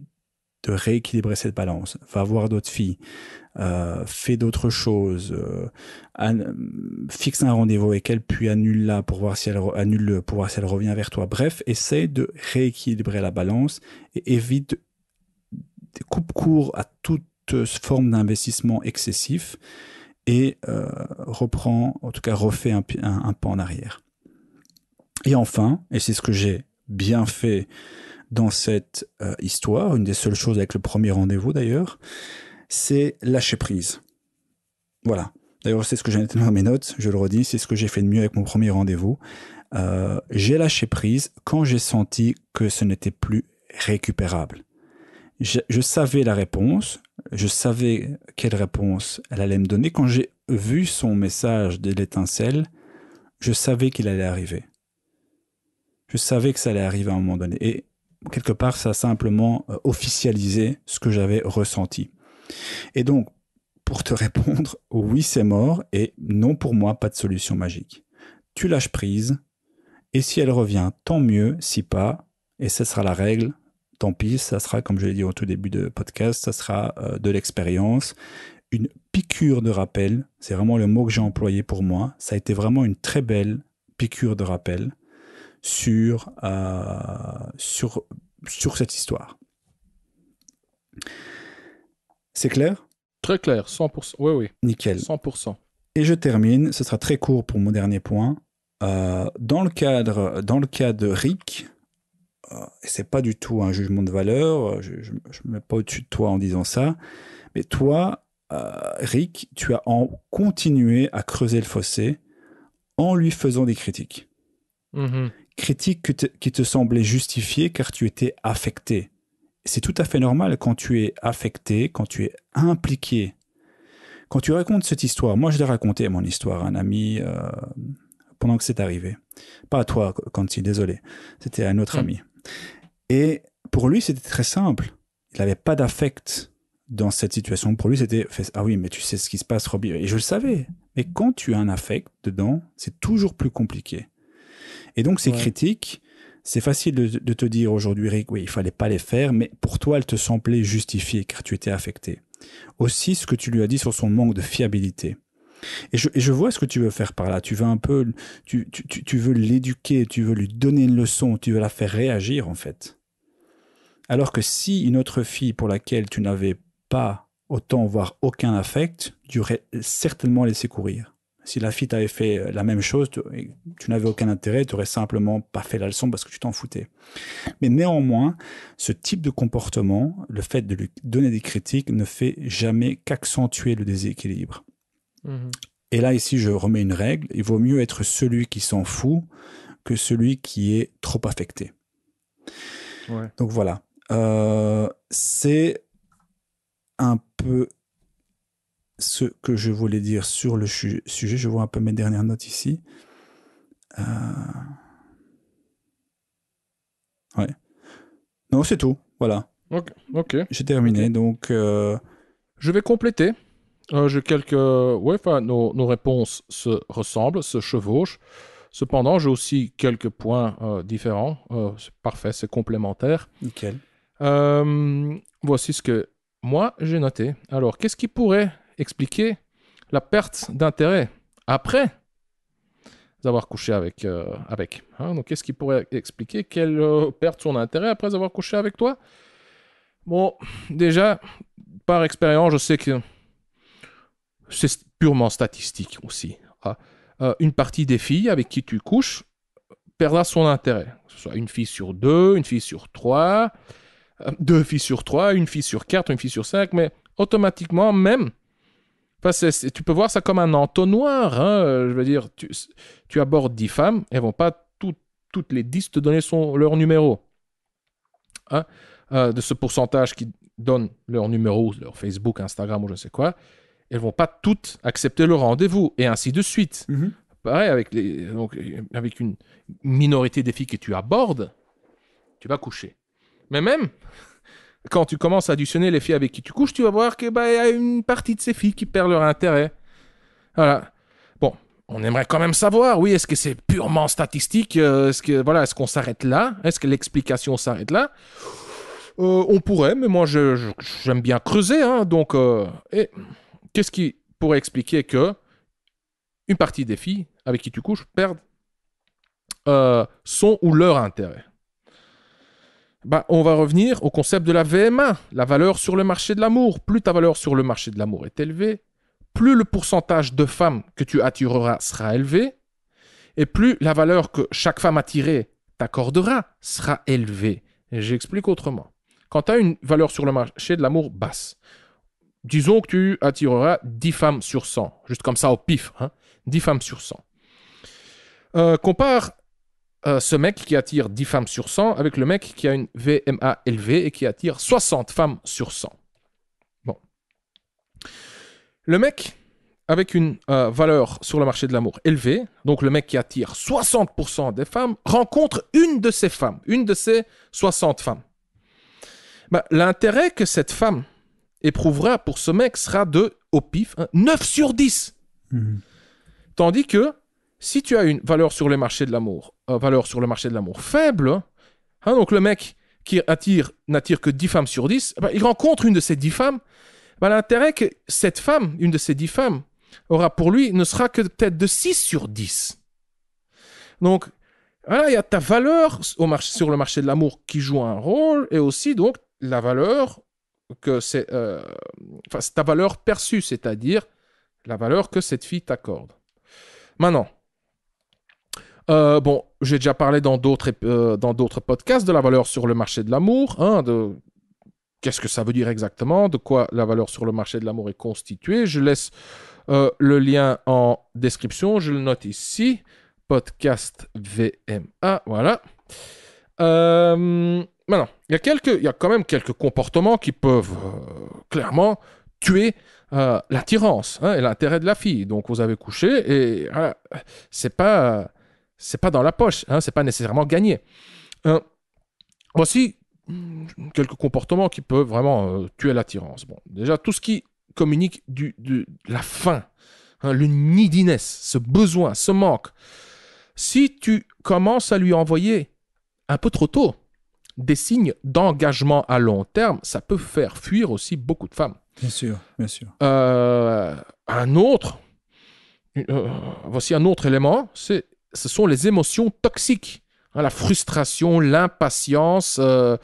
de rééquilibrer cette balance. Va voir d'autres filles, euh, fais d'autres choses, euh, fixe un rendez-vous avec elle, puis annule-la pour voir si elle annule si elle revient vers toi. Bref, essaye de rééquilibrer la balance et évite coupe court à toute forme d'investissement excessif et euh, reprend, en tout cas refait un pas en arrière. Et enfin, et c'est ce que j'ai bien fait dans cette euh, histoire, une des seules choses avec le premier rendez-vous d'ailleurs, c'est lâcher prise. Voilà. D'ailleurs, c'est ce que j'ai noté dans mes notes, je le redis, c'est ce que j'ai fait de mieux avec mon premier rendez-vous. Euh, j'ai lâché prise quand j'ai senti que ce n'était plus récupérable. Je, je, savais la réponse, je savais quelle réponse elle allait me donner. Quand j'ai vu son message de l'étincelle, je savais qu'il allait arriver. Je savais que ça allait arriver à un moment donné. Et quelque part, ça a simplement euh, officialisé ce que j'avais ressenti. Et donc, pour te répondre, oui, c'est mort, et non, pour moi, pas de solution magique. Tu lâches prise, et si elle revient, tant mieux, si pas, et ce sera la règle, tant pis, ça sera, comme je l'ai dit au tout début de podcast, ça sera euh, de l'expérience, une piqûre de rappel, c'est vraiment le mot que j'ai employé pour moi, ça a été vraiment une très belle piqûre de rappel sur, euh, sur, sur cette histoire. C'est clair? Très clair, 100%. Oui, oui. Nickel. 100%. Et je termine, ce sera très court pour mon dernier point. Euh, dans, le cadre, dans le cas de Rick, euh, c'est pas du tout un jugement de valeur, je ne me mets pas au-dessus de toi en disant ça, mais toi, euh, Rick, tu as en continué à creuser le fossé en lui faisant des critiques. Mhm. Critiques que te- qui te semblaient justifiées car tu étais affecté. C'est tout à fait normal quand tu es affecté, quand tu es impliqué. Quand tu racontes cette histoire, moi je l'ai raconté mon histoire à un ami euh, pendant que c'est arrivé. Pas à toi, Kanti, désolé. C'était à un autre Mm. ami. Et pour lui, c'était très simple. Il n'avait pas d'affect dans cette situation. Pour lui, c'était Ah oui, mais tu sais ce qui se passe, Robbie. Et je le savais. Mais quand tu as un affect dedans, c'est toujours plus compliqué. Et donc, ces Ouais. critiques, c'est facile de, de te dire aujourd'hui, Rick, oui, il fallait pas les faire, mais pour toi, elles te semblaient justifiées car tu étais affecté. Aussi, ce que tu lui as dit sur son manque de fiabilité. Et je, et je vois ce que tu veux faire par là. Tu veux un peu, tu, tu, tu, tu veux l'éduquer, tu veux lui donner une leçon, tu veux la faire réagir en fait. Alors que si une autre fille pour laquelle tu n'avais pas autant, voire aucun affect, tu aurais certainement laissé courir. Si la fille t'avait fait la même chose, tu, tu n'avais aucun intérêt, tu aurais simplement pas fait la leçon parce que tu t'en foutais. Mais néanmoins, ce type de comportement, le fait de lui donner des critiques, ne fait jamais qu'accentuer le déséquilibre. Mhm. Et là, ici, je remets une règle. Il vaut mieux être celui qui s'en fout que celui qui est trop affecté. Ouais. Donc voilà. Euh, c'est un peu ce que je voulais dire sur le sujet. Je vois un peu mes dernières notes ici. Euh... Ouais. Non, c'est tout. Voilà. Ok. ok. J'ai terminé. Ok. Donc, euh, Je vais compléter. Euh, J'ai quelques. Ouais, enfin, nos, nos réponses se ressemblent, se chevauchent. Cependant, j'ai aussi quelques points euh, différents. C'est parfait, c'est complémentaire. nickel. Voici ce que moi j'ai noté. Alors, qu'est-ce qui pourrait expliquer la perte d'intérêt après avoir couché avec euh, avec hein Donc, qu'est-ce qui pourrait expliquer qu'elle euh, perde son intérêt après avoir couché avec toi? Bon, déjà, par expérience, je sais que c'est purement statistique aussi. hein. Euh, une partie des filles avec qui tu couches perdra son intérêt. Que ce soit une fille sur deux, une fille sur trois, euh, deux filles sur trois, une fille sur quatre, une fille sur cinq, mais automatiquement, même, tu peux voir ça comme un entonnoir. hein, euh, je veux dire, tu, tu abordes dix femmes, elles vont pas toutes- toutes les dix te donner son, leur numéro. Hein, euh, de ce pourcentage qui donne leur numéro, leur Facebook, Instagram ou je ne sais quoi, elles vont pas toutes accepter le rendez-vous et ainsi de suite. Pareil, avec, les, donc, avec une minorité des filles que tu abordes, tu vas coucher. Mais même quand tu commences à additionner les filles avec qui tu couches, tu vas voir qu'il y a une partie de ces filles qui perdent leur intérêt. Voilà. Bon, on aimerait quand même savoir, oui, est-ce que c'est purement statistique euh, Est-ce que voilà, est-ce qu'on s'arrête là? Est-ce que l'explication s'arrête là? Euh, On pourrait, mais moi, j'aime bien creuser. hein, donc, euh, qu'est-ce qui pourrait expliquer que une partie des filles avec qui tu couches perdent son ou leur intérêt? Bah, on va revenir au concept de la VMA, la valeur sur le marché de l'amour. Plus ta valeur sur le marché de l'amour est élevée, plus le pourcentage de femmes que tu attireras sera élevé, et plus la valeur que chaque femme attirée t'accordera sera élevée. J'explique autrement. Quand tu as une valeur sur le marché de l'amour basse, disons que tu attireras 10 femmes sur 100, juste comme ça au pif, hein, 10 femmes sur 100. Euh, compare euh, ce mec qui attire 10 femmes sur 100 avec le mec qui a une VMA élevée et qui attire 60 femmes sur 100. Bon. Le mec avec une euh, valeur sur le marché de l'amour élevée, donc le mec qui attire 60% des femmes, rencontre une de ces femmes, une de ces 60 femmes. Bah, L'intérêt que cette femme éprouvera pour ce mec sera de, au pif, 9 sur 10. Mhm. Tandis que si tu as une valeur sur le marché de l'amour, euh, valeur sur le marché de l'amour faible, hein, donc le mec qui attire n'attire que 10 femmes sur 10, bah, il rencontre une de ces 10 femmes, bah, l'intérêt que cette femme, une de ces 10 femmes, aura pour lui ne sera que peut-être de 6 sur 10. Donc, voilà, il y a ta valeur sur le marché de l'amour qui joue un rôle, et aussi donc la valeur que c'est, euh, ta valeur perçue, c'est-à-dire la valeur que cette fille t'accorde. Maintenant, euh, bon, j'ai déjà parlé dans d'autres, euh, podcasts de la valeur sur le marché de l'amour, hein, de qu'est-ce que ça veut dire exactement, de quoi la valeur sur le marché de l'amour est constituée. Je laisse euh, le lien en description, je le note ici, podcast VMA, voilà. Euh, maintenant, il y a quelques, il y a quand même quelques comportements qui peuvent clairement tuer l'attirance hein, et l'intérêt de la fille. Donc vous avez couché et c'est pas c'est pas dans la poche, hein, c'est pas nécessairement gagné. Euh, voici hmm, quelques comportements qui peuvent vraiment euh, tuer l'attirance. Bon, déjà tout ce qui communique du, du- de la faim, hein, le neediness, ce besoin, ce manque. Si tu commences à lui envoyer un peu trop tôt des signes d'engagement à long terme, ça peut faire fuir aussi beaucoup de femmes. Bien sûr, bien sûr. Euh, un autre, euh, voici un autre élément, c'est, ce sont les émotions toxiques, Hein, la frustration, l'impatience, euh,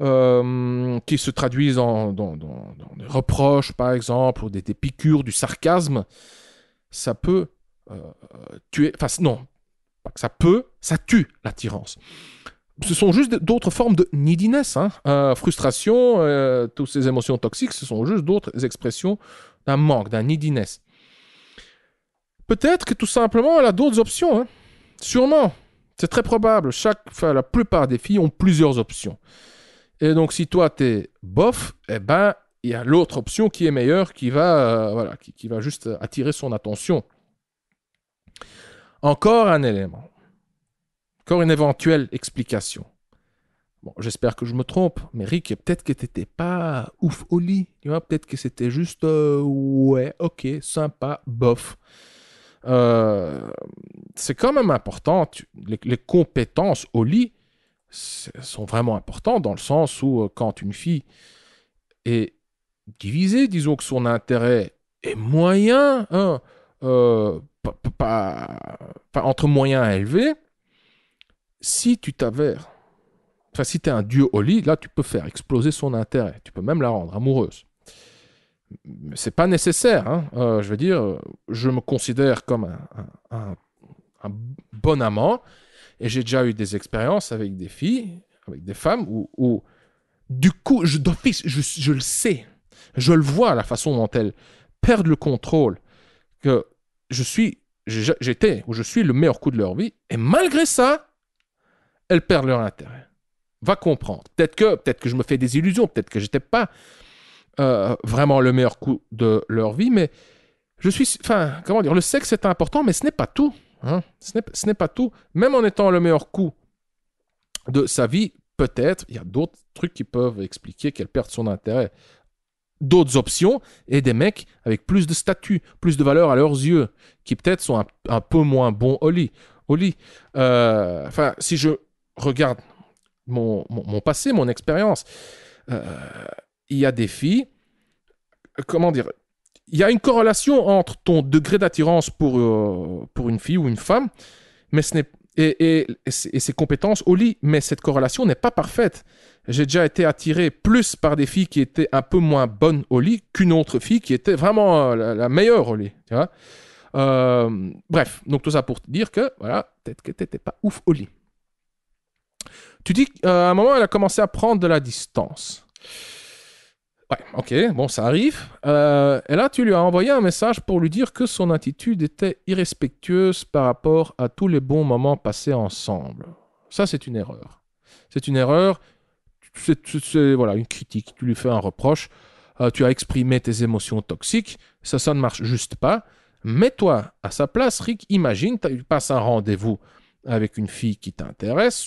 euh, qui se traduisent en, dans, des reproches, par exemple, ou des, des piqûres, du sarcasme. Ça peut euh, tuer, enfin non, ça peut, ça tue l'attirance. Ce sont juste d'autres formes de neediness, hein. Frustration, toutes ces émotions toxiques, ce sont juste d'autres expressions d'un manque, d'un neediness. Peut-être que tout simplement, elle a d'autres options. hein. Sûrement. C'est très probable. Chaque, enfin, la plupart des filles ont plusieurs options. Et donc, si toi, t'es bof, eh ben, il y a l'autre option qui est meilleure, qui va, euh, voilà, qui, va juste attirer son attention. Encore un élément. Encore une éventuelle explication. Bon, j'espère que je me trompe, mais Rick, peut-être que t'étais pas ouf au lit. Peut-être que c'était juste, euh, ouais, ok, sympa, bof. Euh, c'est quand même important. les, compétences au lit sont vraiment importantes dans le sens où euh, quand une fille est divisée, disons que son intérêt est moyen, hein, euh, entre moyen et élevé, si tu t'avères, enfin si tu es un dieu au lit, là tu peux faire exploser son intérêt, tu peux même la rendre amoureuse. C'est pas nécessaire, hein. Euh, je veux dire, je me considère comme un, bon amant et j'ai déjà eu des expériences avec des filles, avec des femmes où, du coup, je, d'office, je, je le sais, je le vois la façon dont elles perdent le contrôle, que je suis, j'étais ou je suis le meilleur coup de leur vie et malgré ça, elles perdent leur intérêt. Va comprendre. Peut-être que, peut-être que je me fais des illusions, peut-être que j'étais pas euh, vraiment le meilleur coup de leur vie, mais je suis, enfin, comment dire, le sexe est important, mais ce n'est pas tout. hein. Ce n'est- pas tout. Même en étant le meilleur coup de sa vie, peut-être, il y a d'autres trucs qui peuvent expliquer qu'elle perde son intérêt. D'autres options et des mecs avec plus de statut, plus de valeur à leurs yeux, qui peut-être sont un, peu moins bons au lit. Au lit. Euh, Enfin, si je regarde mon passé, mon expérience, euh, il y a des filles, euh, comment dire, il y a une corrélation entre ton degré d'attirance pour, euh, pour une fille ou une femme, mais ce n'est et, et, et ses compétences au lit. Mais cette corrélation n'est pas parfaite. J'ai déjà été attiré plus par des filles qui étaient un peu moins bonnes au lit qu'une autre fille qui était vraiment euh, la, meilleure au lit. Bref, donc tout ça pour te dire que, voilà, peut-être que t'étais pas ouf au lit. Tu dis qu'à un moment, elle a commencé à prendre de la distance. Ouais, ok, bon, ça arrive. Euh, et là, tu lui as envoyé un message pour lui dire que son attitude était irrespectueuse par rapport à tous les bons moments passés ensemble. Ça, c'est une erreur. C'est une erreur. C'est, voilà, une critique. Tu lui fais un reproche. Euh, tu as exprimé tes émotions toxiques. Ça, ça ne marche juste pas. Mets-toi à sa place, Rick. Imagine, tu passes un rendez-vous avec une fille qui t'intéresse,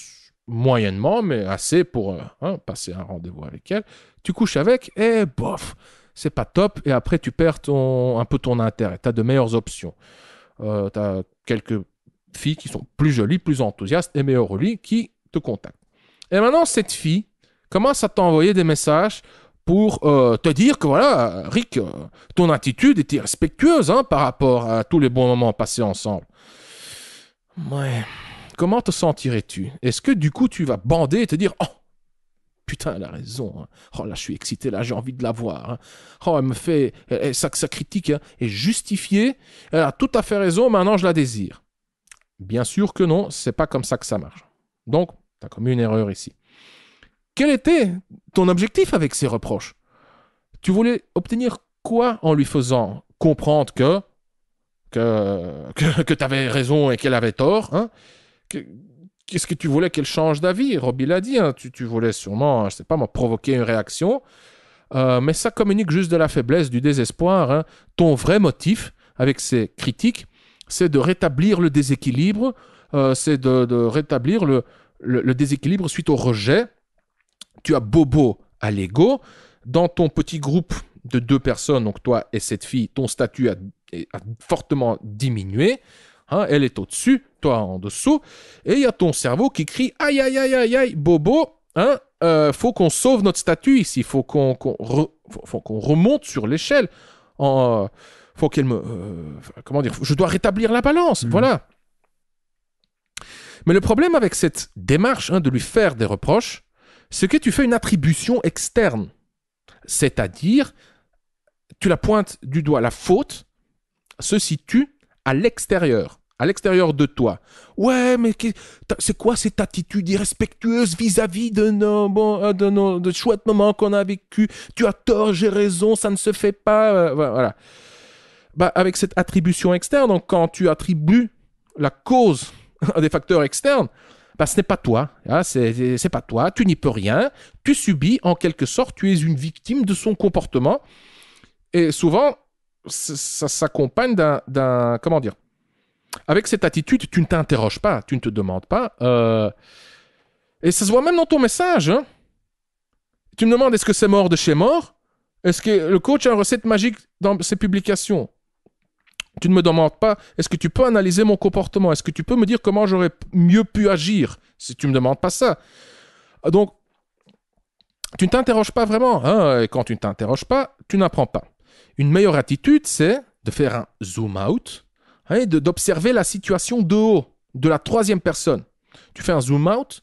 moyennement, mais assez pour euh, hein, passer un rendez-vous avec elle. Tu couches avec et bof, c'est pas top. Et après, tu perds ton, un peu ton intérêt. Tu as de meilleures options. tu as quelques filles qui sont plus jolies, plus enthousiastes et meilleures au lit qui te contactent. Et maintenant, cette fille commence à t'envoyer des messages pour euh, te dire que voilà, Rick, euh, ton attitude est irrespectueuse hein, par rapport à tous les bons moments passés ensemble. Ouais. Comment te sentirais-tu? Est-ce que du coup tu vas bander et te dire Oh, putain, elle a raison. hein. Oh là, je suis excité, là, j'ai envie de la voir. hein. Oh, elle me fait. elle- elle- sa, critique hein, est justifiée. Elle a tout à fait raison, maintenant je la désire. Bien sûr que non, c'est pas comme ça que ça marche. Donc, tu as commis une erreur ici. Quel était ton objectif avec ces reproches? Tu voulais obtenir quoi en lui faisant comprendre que que, que, que tu avais raison et qu'elle avait tort Qu'est-ce que tu voulais qu'elle change d'avis? Robbie l'a dit, hein, tu, tu voulais sûrement, je sais pas moi, provoquer une réaction. Euh, mais ça communique juste de la faiblesse, du désespoir. hein. Ton vrai motif avec ces critiques, c'est de rétablir le déséquilibre, euh, c'est de, rétablir le, le- déséquilibre suite au rejet. Tu as Bobo à l'ego. Dans ton petit groupe de deux personnes, donc toi et cette fille, ton statut a fortement diminué. Hein, elle est au-dessus, toi en dessous. Et il y a ton cerveau qui crie Aïe, aïe, aïe, aïe, aïe, Bobo, hein, euh, faut qu'on sauve notre statut ici. Faut qu'on re- faut, qu'on remonte sur l'échelle. Euh, faut qu'elle me. euh, comment dire Je dois rétablir la balance. Mhm. Voilà. Mais le problème avec cette démarche hein, de lui faire des reproches, c'est que tu fais une attribution externe. C'est-à-dire, tu la pointes du doigt. La faute se situe à l'extérieur, à l'extérieur de toi. Ouais, mais c'est quoi cette attitude irrespectueuse vis-à-vis de nos, euh, de nos de chouettes moments qu'on a vécu? Tu as tort, j'ai raison, ça ne se fait pas. euh, voilà. Bah, avec cette attribution externe, donc quand tu attribues la cause à des facteurs externes, bah, ce n'est pas toi. hein, c'est pas toi. Tu n'y peux rien. Tu subis, en quelque sorte, tu es une victime de son comportement. Et souvent, ça s'accompagne d'un. Comment dire Avec cette attitude, tu ne t'interroges pas, tu ne te demandes pas. euh, Et ça se voit même dans ton message. hein. Tu me demandes est-ce que c'est mort de chez mort? Est-ce que le coach a une recette magique dans ses publications? Tu ne me demandes pas, est-ce que tu peux analyser mon comportement? Est-ce que tu peux me dire comment j'aurais mieux pu agir? Si tu ne me demandes pas ça. Donc, tu ne t'interroges pas vraiment. hein, et quand tu ne t'interroges pas, tu n'apprends pas. Une meilleure attitude, c'est de faire un zoom out hein, d'observer la situation de haut, de la troisième personne. Tu fais un zoom out,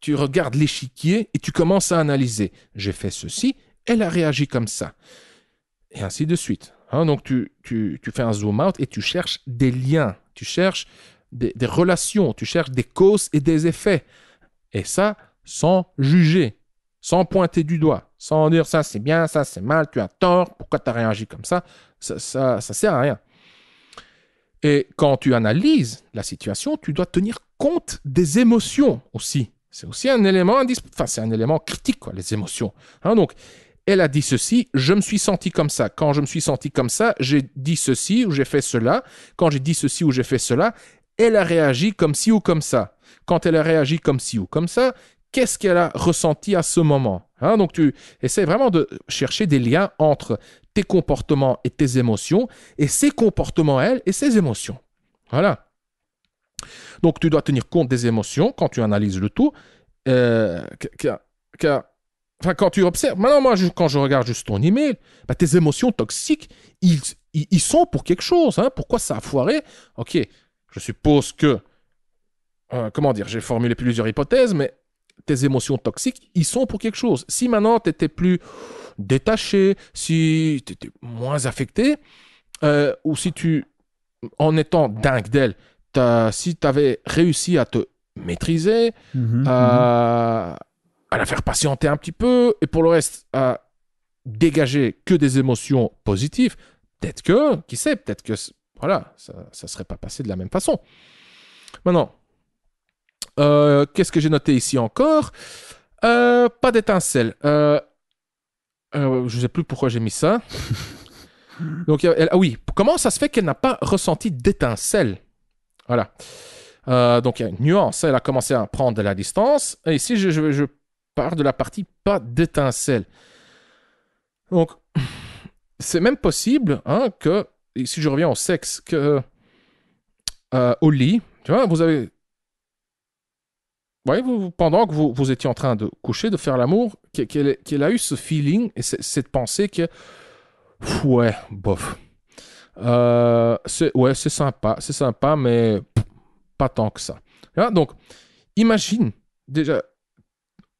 tu regardes l'échiquier et tu commences à analyser. J'ai fait ceci, elle a réagi comme ça. Et ainsi de suite. Hein, donc tu, tu, tu fais un zoom out et tu cherches des liens, tu cherches des, des relations, tu cherches des causes et des effets. Et ça, sans juger, sans pointer du doigt, sans dire ça c'est bien, ça c'est mal, tu as tort, pourquoi tu as réagi comme ça, ça, ça, ça sert à rien. Et quand tu analyses la situation, tu dois tenir compte des émotions aussi. C'est aussi un élément, enfin c'est critique, les émotions. Hein, donc elle a dit ceci, je me suis senti comme ça. Quand je me suis senti comme ça, j'ai dit ceci ou j'ai fait cela. Quand j'ai dit ceci ou j'ai fait cela, elle a réagi comme ci ou comme ça. Quand elle a réagi comme ci ou comme ça, qu'est-ce qu'elle a ressenti à ce moment? Hein, Donc tu essaies vraiment de chercher des liens entre tes comportements et tes émotions, et ses comportements, elle, et ses émotions. Voilà. Donc tu dois tenir compte des émotions quand tu analyses le tout. Euh, quand tu observes, maintenant, moi, quand je regarde juste ton email, bah, tes émotions toxiques, ils, ils, ils sont pour quelque chose. Hein. Pourquoi ça a foiré? Ok, je suppose que euh, comment dire, j'ai formulé plusieurs hypothèses, mais tes émotions toxiques, ils sont pour quelque chose. Si maintenant tu étais plus détaché, si tu étais moins affecté, euh, ou si tu, en étant dingue d'elle, si tu avais réussi à te maîtriser, Mhm, à, à la faire patienter un petit peu, et pour le reste, à dégager que des émotions positives, peut-être que, qui sait, peut-être que, voilà, ça ne serait pas passé de la même façon. Maintenant, euh, qu'est-ce que j'ai noté ici encore? Euh, Pas d'étincelle. Euh, je ne sais plus pourquoi j'ai mis ça. Donc, elle- ah oui, comment ça se fait qu'elle n'a pas ressenti d'étincelle? Voilà. Donc il y a une nuance. Elle a commencé à prendre de la distance. Et ici, je, je, je pars de la partie pas d'étincelle. Donc, c'est même possible hein, que, ici je reviens au sexe, que euh, au lit, tu vois, vous avez. Ouais, vous, pendant que vous, vous étiez en train de coucher, de faire l'amour, qu'elle a eu ce feeling et ce- cette pensée que. Ouais, bof. Euh, ouais, c'est sympa, c'est sympa, mais pas tant que ça. Hein, donc, imagine déjà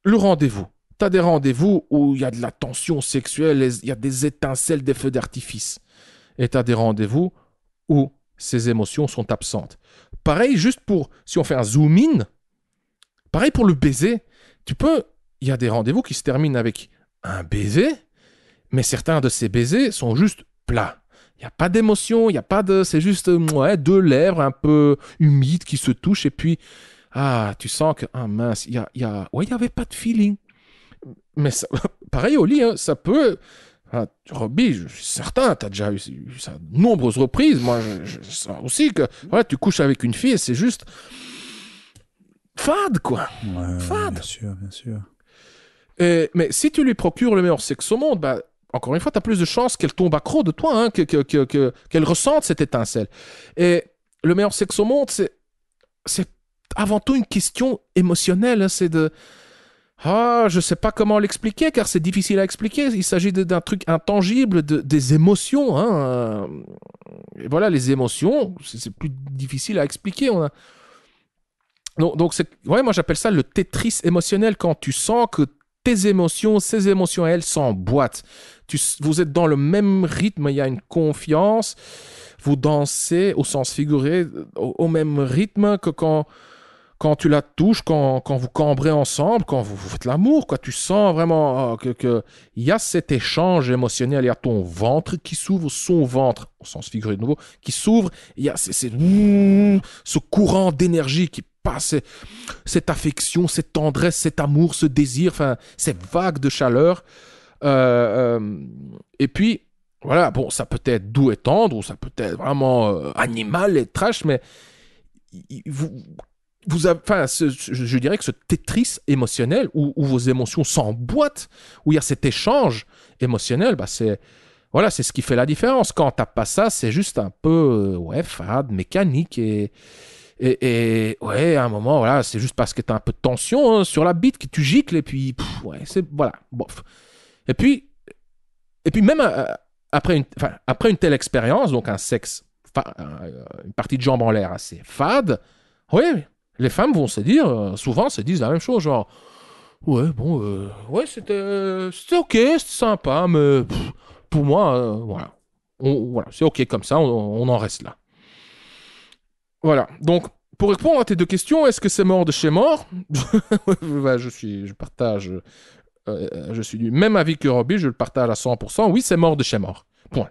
le rendez-vous. Tu as des rendez-vous où il y a de la tension sexuelle, il y a des étincelles, des feux d'artifice. Et tu as des rendez-vous où ces émotions sont absentes. Pareil, juste pour, si on fait un zoom in, pareil pour le baiser, tu peux, il y a des rendez-vous qui se terminent avec un baiser, mais certains de ces baisers sont juste plats. Il n'y a pas d'émotion, il n'y a pas de. C'est juste ouais, deux lèvres un peu humides qui se touchent et puis. Ah, tu sens que. Ah mince, il y a. Y a ouais, il n'y avait pas de feeling. Mais ça- pareil au lit, hein, ça peut. Ah, Robbie, je suis certain, tu as déjà eu, ça de nombreuses reprises. Moi, je, je sens aussi que voilà, tu couches avec une fille et c'est juste. Fade, quoi. Ouais, Fade. bien sûr, bien sûr. Et- mais si tu lui procures le meilleur sexe au monde, bah, encore une fois, tu as plus de chances qu'elle tombe accro de toi, hein, que- que- que- que- qu'elle ressente cette étincelle. Et le meilleur sexe au monde, c'est, avant tout une question émotionnelle. hein, c'est de. Ah, je sais pas comment l'expliquer, car c'est difficile à expliquer. Il s'agit d'un truc intangible, de- des émotions. Hein. euh, Et voilà, les émotions, c'est, c'est plus difficile à expliquer. On a- donc, donc ouais, moi j'appelle ça le Tetris émotionnel quand tu sens que tes émotions, ces émotions, elles s'emboîtent. Vous êtes dans le même rythme, il y a une confiance. Vous dansez au sens figuré au même rythme que quand, quand tu la touches, quand, quand vous cambrez ensemble, quand vous, faites l'amour. Quoi. Tu sens vraiment euh, que, que il y a cet échange émotionnel. Il y a ton ventre qui s'ouvre, son ventre, au sens figuré de nouveau, qui s'ouvre. Il y a c'est- ce courant d'énergie qui passe, cette affection, cette tendresse, cet amour, ce désir, enfin, ces vagues de chaleur. Euh, euh, et puis, voilà, bon, ça peut être doux et tendre, ou ça peut être vraiment animal et trash, mais vous, vous avez, enfin, ce- je, dirais que ce Tetris émotionnel, où, vos émotions s'emboîtent, où il y a cet échange émotionnel, bah c'est voilà, c'est ce qui fait la différence. Quand t'as pas ça, c'est juste un peu euh, ouais fade, mécanique et et, ouais, à un moment, voilà, c'est juste parce que t'as un peu de tension hein, sur la bite que tu gicles et puis ouais, c'est voilà, bof. Et puis et puis même euh, après une après une telle expérience, donc un sexe euh, une partie de jambe en l'air assez fade, ouais, les femmes vont se dire euh, souvent se disent la même chose genre ouais, bon euh, ouais, c'était c'était OK, c'était sympa mais pour moi euh, voilà. C'est OK comme ça, on- en reste là. Voilà. Donc, pour répondre à tes deux questions, est-ce que c'est mort de chez mort? Je suis, je partage, euh, je suis du même avis que Robbie, je le partage à 100%. Oui, c'est mort de chez mort. Point.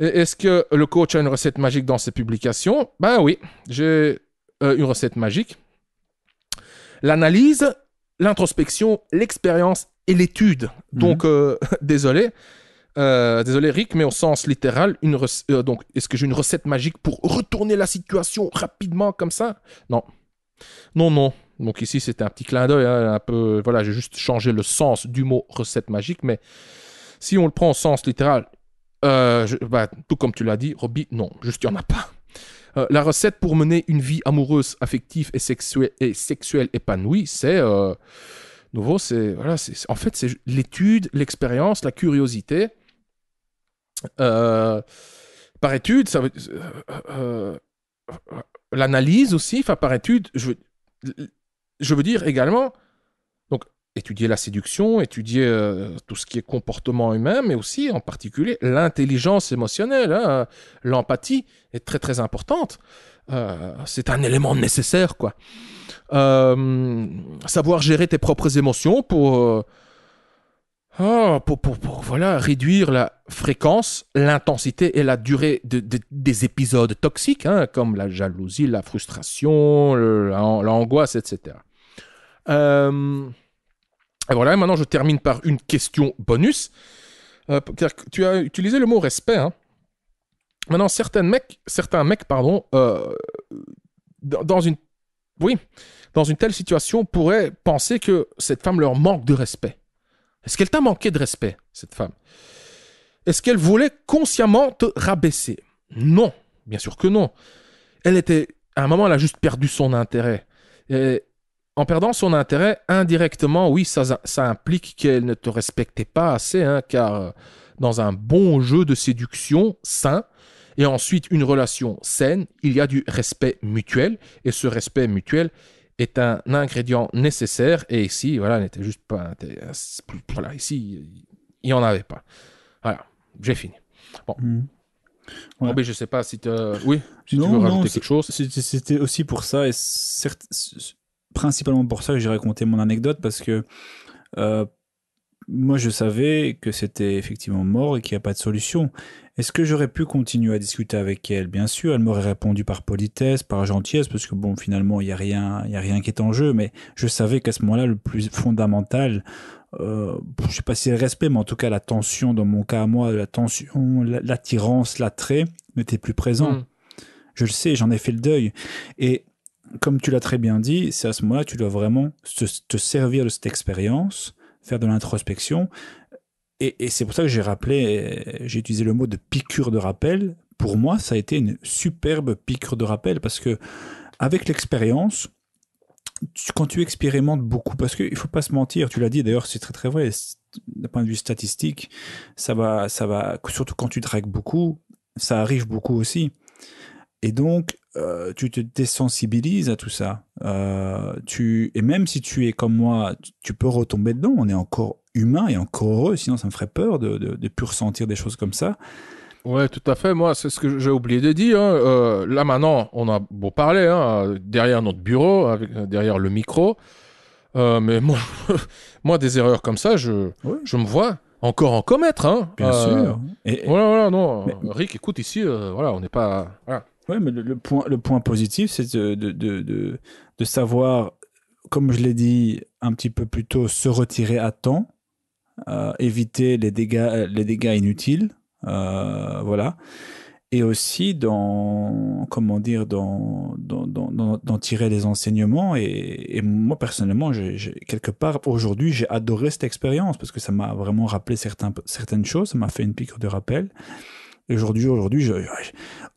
Est-ce que le coach a une recette magique dans ses publications? Ben oui, j'ai euh, une recette magique. L'analyse, l'introspection, l'expérience et l'étude. Donc, euh, désolé. Euh, désolé Rick, mais au sens littéral, une euh, donc est-ce que j'ai une recette magique pour retourner la situation rapidement comme ça? Non, non, non. Donc ici c'était un petit clin d'œil, hein, un peu. Voilà, j'ai juste changé le sens du mot recette magique, mais si on le prend au sens littéral, euh, je- bah, tout comme tu l'as dit, Robbie, non, juste il n'y en a pas. Euh, la recette pour mener une vie amoureuse, affective et sexuelle, et sexuelle épanouie, c'est euh, nouveau, c'est voilà, c'est en fait c'est l'étude, l'expérience, la curiosité. Euh, par étude, ça veut l'analyse aussi, par étude, je veux, je veux dire également, étudier la séduction, étudier euh, tout ce qui est comportement humain, mais aussi en particulier l'intelligence émotionnelle, hein, l'empathie est très très importante. Euh, c'est un élément nécessaire, quoi. Euh, savoir gérer tes propres émotions pour, ah, pour, pour, pour, voilà, réduire la fréquence, l'intensité et la durée de, de- des épisodes toxiques, hein, comme la jalousie, la frustration, l'angoisse, etc. et voilà, maintenant je termine par une question bonus. Euh, tu as utilisé le mot respect. Hein. Maintenant, certains mecs, certains mecs pardon, euh, dans une, oui, dans une telle situation, pourraient penser que cette femme leur manque de respect. Est-ce qu'elle t'a manqué de respect, cette femme? Est-ce qu'elle voulait consciemment te rabaisser? Non, bien sûr que non. Elle était, à un moment, elle a juste perdu son intérêt. Et en perdant son intérêt, indirectement, oui, ça, ça implique qu'elle ne te respectait pas assez, hein, car euh, dans un bon jeu de séduction sain, et ensuite une relation saine, il y a du respect mutuel, et ce respect mutuel est un ingrédient nécessaire, et ici, voilà, n'était juste pas... Voilà, ici, il n'y en avait pas. Voilà, j'ai fini. Mhm. Ouais. Robin, je sais pas si tu... Oui, si tu Non, veux non, rajouter quelque chose. C'était aussi pour ça, et certes, principalement pour ça que j'ai raconté mon anecdote, parce que euh, moi je savais que c'était effectivement mort et qu'il n'y a pas de solution. Est-ce que j'aurais pu continuer à discuter avec elle? Bien sûr, elle m'aurait répondu par politesse, par gentillesse, parce que bon, finalement, il n'y a, rien- il y a rien qui est en jeu, mais je savais qu'à ce moment-là, le plus fondamental, euh, je sais pas si c'est le respect, mais en tout cas la tension, dans mon cas à moi, la tension, la- l'attirance, l'attrait n'était plus présent. Mm. Je le sais, j'en ai fait le deuil. Et comme tu l'as très bien dit, c'est à ce moment-là tu dois vraiment te, servir de cette expérience, faire de l'introspection. Et, c'est pour ça que j'ai rappelé, j'ai utilisé le mot de piqûre de rappel. Pour moi, ça a été une superbe piqûre de rappel parce que avec l'expérience, quand tu expérimentes beaucoup, parce qu'il faut pas se mentir, tu l'as dit d'ailleurs, c'est très très vrai. D'un point de vue statistique, ça va, ça va, surtout quand tu dragues beaucoup, ça arrive beaucoup aussi. Et donc, euh, tu te désensibilises à tout ça. Euh, tu, et même si tu es comme moi, tu, peux retomber dedans. On est encore humain et encore heureux, sinon ça me ferait peur de, de, de plus ressentir des choses comme ça. Ouais, tout à fait. Moi, c'est ce que j'ai oublié de dire. hein. Euh, là, maintenant, on a beau parler hein, derrière notre bureau, avec, derrière le micro. Mais moi, moi, des erreurs comme ça, je, Ouais. je me vois encore en commettre. Hein. Bien sûr. Et, Voilà, voilà, non. Mais- Rick, écoute, ici, voilà, on n'est pas. Voilà. Ouais, mais le, point, positif, c'est de, savoir, comme je l'ai dit un petit peu plus tôt, se retirer à temps, euh, éviter les dégâts, dégâts inutiles, euh, voilà. Et aussi dans, comment dire, dans, tirer les enseignements. Et, moi, personnellement, quelque part, aujourd'hui, j'ai adoré cette expérience parce que ça m'a vraiment rappelé certaines choses, ça m'a fait une piqûre de rappel. Et aujourd'hui, aujourd'hui, je,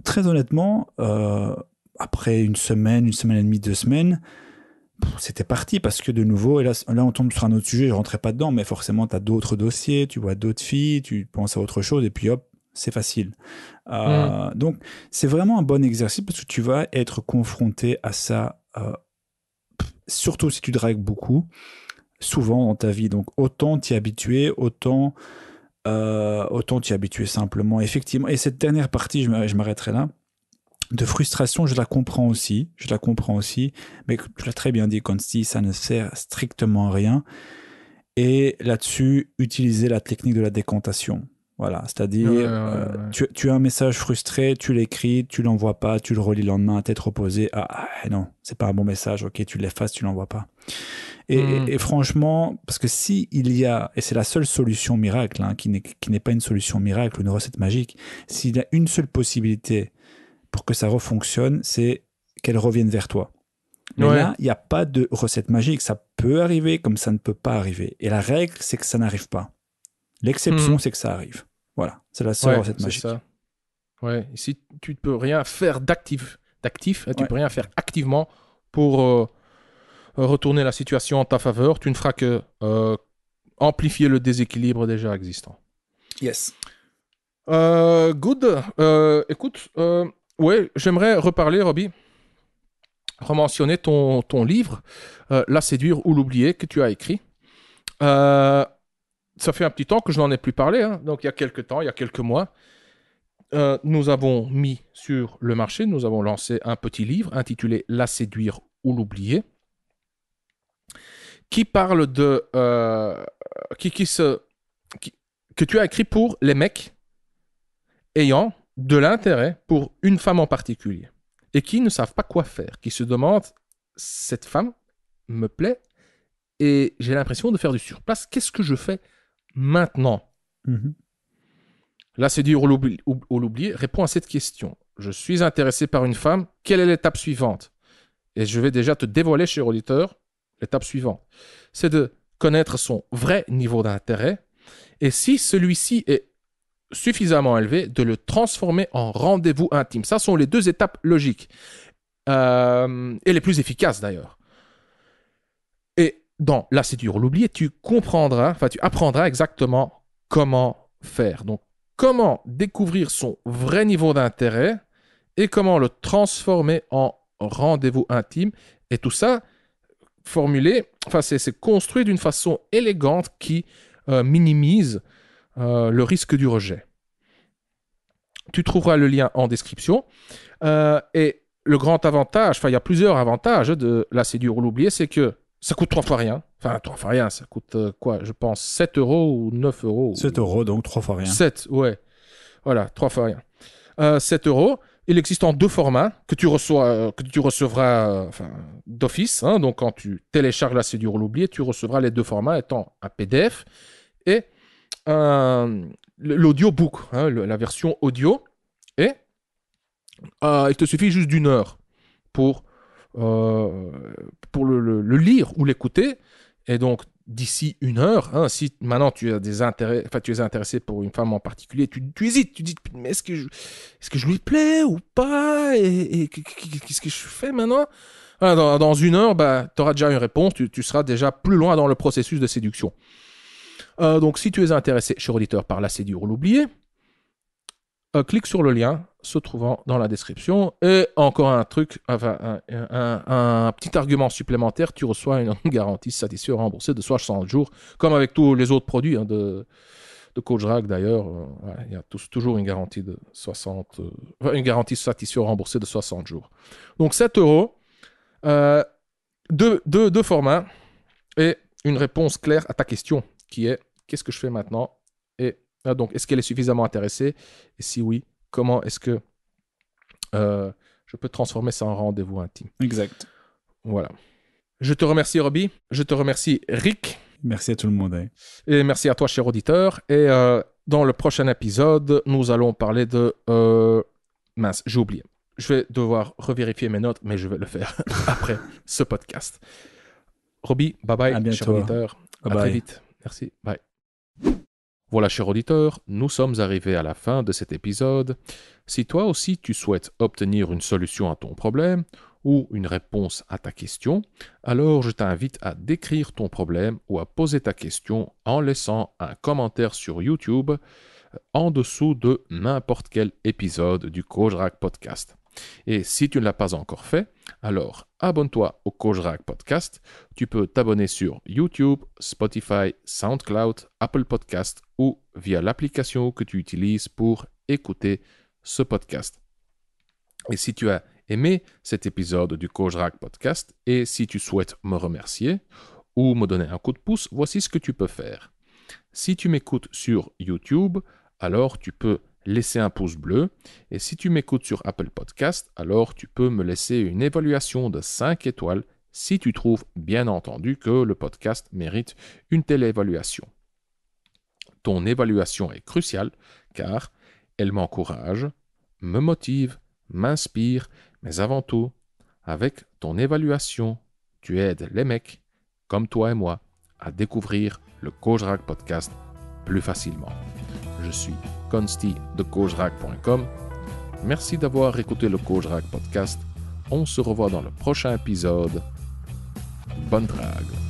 très honnêtement, euh, après une semaine, une semaine et demie, deux semaines, c'était parti parce que de nouveau, et là, là on tombe sur un autre sujet, je rentrais pas dedans, mais forcément, tu as d'autres dossiers, tu vois d'autres filles, tu penses à autre chose, et puis hop, c'est facile. Euh, Donc, c'est vraiment un bon exercice parce que tu vas être confronté à ça, euh, surtout si tu dragues beaucoup, souvent dans ta vie. Donc, autant t'y habituer, autant euh, autant t'y habituer simplement. Effectivement, et cette dernière partie, je m'arr- je m'arrêterai là. De frustration, je la comprends aussi, je la comprends aussi, mais tu l'as très bien dit, Consti, ça ne sert strictement à rien. Et là-dessus, utiliser la technique de la décantation. Voilà, c'est-à-dire, Ouais, ouais, euh. Tu, tu as un message frustré, tu l'écris, tu l'envoies pas, tu le relis le lendemain à tête reposée. Ah, ah, non, c'est pas un bon message, ok, tu l'effaces, tu l'envoies pas. Et, Mm. et- et franchement, parce que si il y a, et c'est la seule solution miracle, hein, qui n'est pas une solution miracle ou une recette magique, s'il y a une seule possibilité pour que ça refonctionne, c'est qu'elle revienne vers toi. Mais Ouais. là, il n'y a pas de recette magique. Ça peut arriver comme ça ne peut pas arriver. Et la règle, c'est que ça n'arrive pas. L'exception, Mhm. c'est que ça arrive. Voilà, c'est la seule Ouais, recette magique. ça. Ouais, ici, tu ne peux rien faire d'actif, d'actif hein, tu Ouais. peux rien faire activement pour euh, retourner la situation en ta faveur. Tu ne feras que euh, amplifier le déséquilibre déjà existant. Yes. Euh, good. Écoute, ouais, j'aimerais reparler, Robbie, rementionner ton, ton livre, euh, La séduire ou l'oublier, que tu as écrit. Euh, ça fait un petit temps que je n'en ai plus parlé, hein. donc il y a quelques temps, il y a quelques mois. Euh, nous avons mis sur le marché, nous avons lancé un petit livre intitulé La séduire ou l'oublier, qui parle de. euh, qui, qui se, que tu as écrit pour les mecs ayant de l'intérêt pour une femme en particulier et qui ne savent pas quoi faire, qui se demandent cette femme me plaît et j'ai l'impression de faire du surplace. Qu'est-ce que je fais? Maintenant Mhm. Séduire ou l'oubli- ou- ou l'oublier répond à cette question. Je suis intéressé par une femme, quelle est l'étape suivante? Et je vais déjà te dévoiler, cher auditeur, l'étape suivante. C'est de connaître son vrai niveau d'intérêt et si celui-ci est suffisamment élevé, de le transformer en rendez-vous intime. Ça sont les deux étapes logiques Euh, et les plus efficaces d'ailleurs. Dans la séduire ou l'oublier, tu comprendras, enfin tu apprendras exactement comment faire. Donc comment découvrir son vrai niveau d'intérêt et comment le transformer en rendez-vous intime. Et tout ça formulé, enfin c'est c'est construit d'une façon élégante qui euh, minimise euh, le risque du rejet. Tu trouveras le lien en description. Euh, et le grand avantage, enfin il y a plusieurs avantages de la séduire ou l'oublier, c'est que ça coûte trois fois rien. Enfin trois fois rien, ça coûte euh, quoi Je pense 7 euros ou 9 euros. 7 euros, donc trois fois rien. 7, ouais. Voilà, trois fois rien. Euh, 7 euros. Il existe en deux formats que tu, reçois, euh, que tu recevras euh, enfin, d'office. hein. donc, quand tu télécharges la séduire ou l'oublier, tu recevras les deux formats étant un PDF et l'audiobook, hein, la version audio. Et euh, il te suffit juste d'une heure pour, euh, pour le, lire ou l'écouter. Et donc, d'ici une heure, hein, si maintenant tu as des intérêts, enfin tu es intéressé pour une femme en particulier, tu, tu hésites, tu dis mais est-ce que je, que je lui plais ou pas? Et, qu'est-ce que je fais maintenant? Voilà, dans, une heure, bah, tu auras déjà une réponse, tu, tu seras déjà plus loin dans le processus de séduction. Euh, donc si tu es intéressé, cher auditeur, par la séduire ou l'oublier, euh, clique sur le lien se trouvant dans la description. Et encore un truc, enfin, un, petit argument supplémentaire, tu reçois une garantie satisfait remboursée de 60 jours, comme avec tous les autres produits hein, de, de Coach Rag d'ailleurs. euh, il y a toujours une garantie de 60, euh, satisfait remboursée de 60 jours. Donc 7 euros, euh, deux, deux, deux formats et une réponse claire à ta question qui est qu'est-ce que je fais maintenant? Et ah, donc, est-ce qu'elle est suffisamment intéressée? Et si oui, comment est-ce que euh, je peux transformer ça en rendez-vous intime Exact. Voilà. Je te remercie, Robbie. Je te remercie, Rick. Merci à tout le monde. hein. Et merci à toi, cher auditeur. Et euh, dans le prochain épisode, nous allons parler de... euh, Mince, j'ai oublié. Je vais devoir revérifier mes notes, mais je vais le faire après ce podcast. Robbie, bye bye, À bientôt. cher auditeur. Bye à très vite. Merci. Bye. Voilà, cher auditeur, nous sommes arrivés à la fin de cet épisode. Si toi aussi tu souhaites obtenir une solution à ton problème ou une réponse à ta question, alors je t'invite à décrire ton problème ou à poser ta question en laissant un commentaire sur YouTube euh, en dessous de n'importe quel épisode du Kojrak Podcast. Et si tu ne l'as pas encore fait, alors abonne-toi au Kojrak Podcast. Tu peux t'abonner sur YouTube, Spotify, SoundCloud, Apple Podcast ou via l'application que tu utilises pour écouter ce podcast. Et si tu as aimé cet épisode du Kojrak Podcast et si tu souhaites me remercier ou me donner un coup de pouce, voici ce que tu peux faire. Si tu m'écoutes sur YouTube, alors tu peux laisser un pouce bleu. Et si tu m'écoutes sur Apple Podcast, alors tu peux me laisser une évaluation de 5 étoiles si tu trouves bien entendu que le podcast mérite une telle évaluation. Ton évaluation est cruciale car elle m'encourage, me motive, m'inspire, mais avant tout, avec ton évaluation, tu aides les mecs comme toi et moi à découvrir le Kojrak Podcast plus facilement. Je suis Merci d'avoir écouté le Kojrak Podcast. On se revoit dans le prochain épisode. Bonne drague.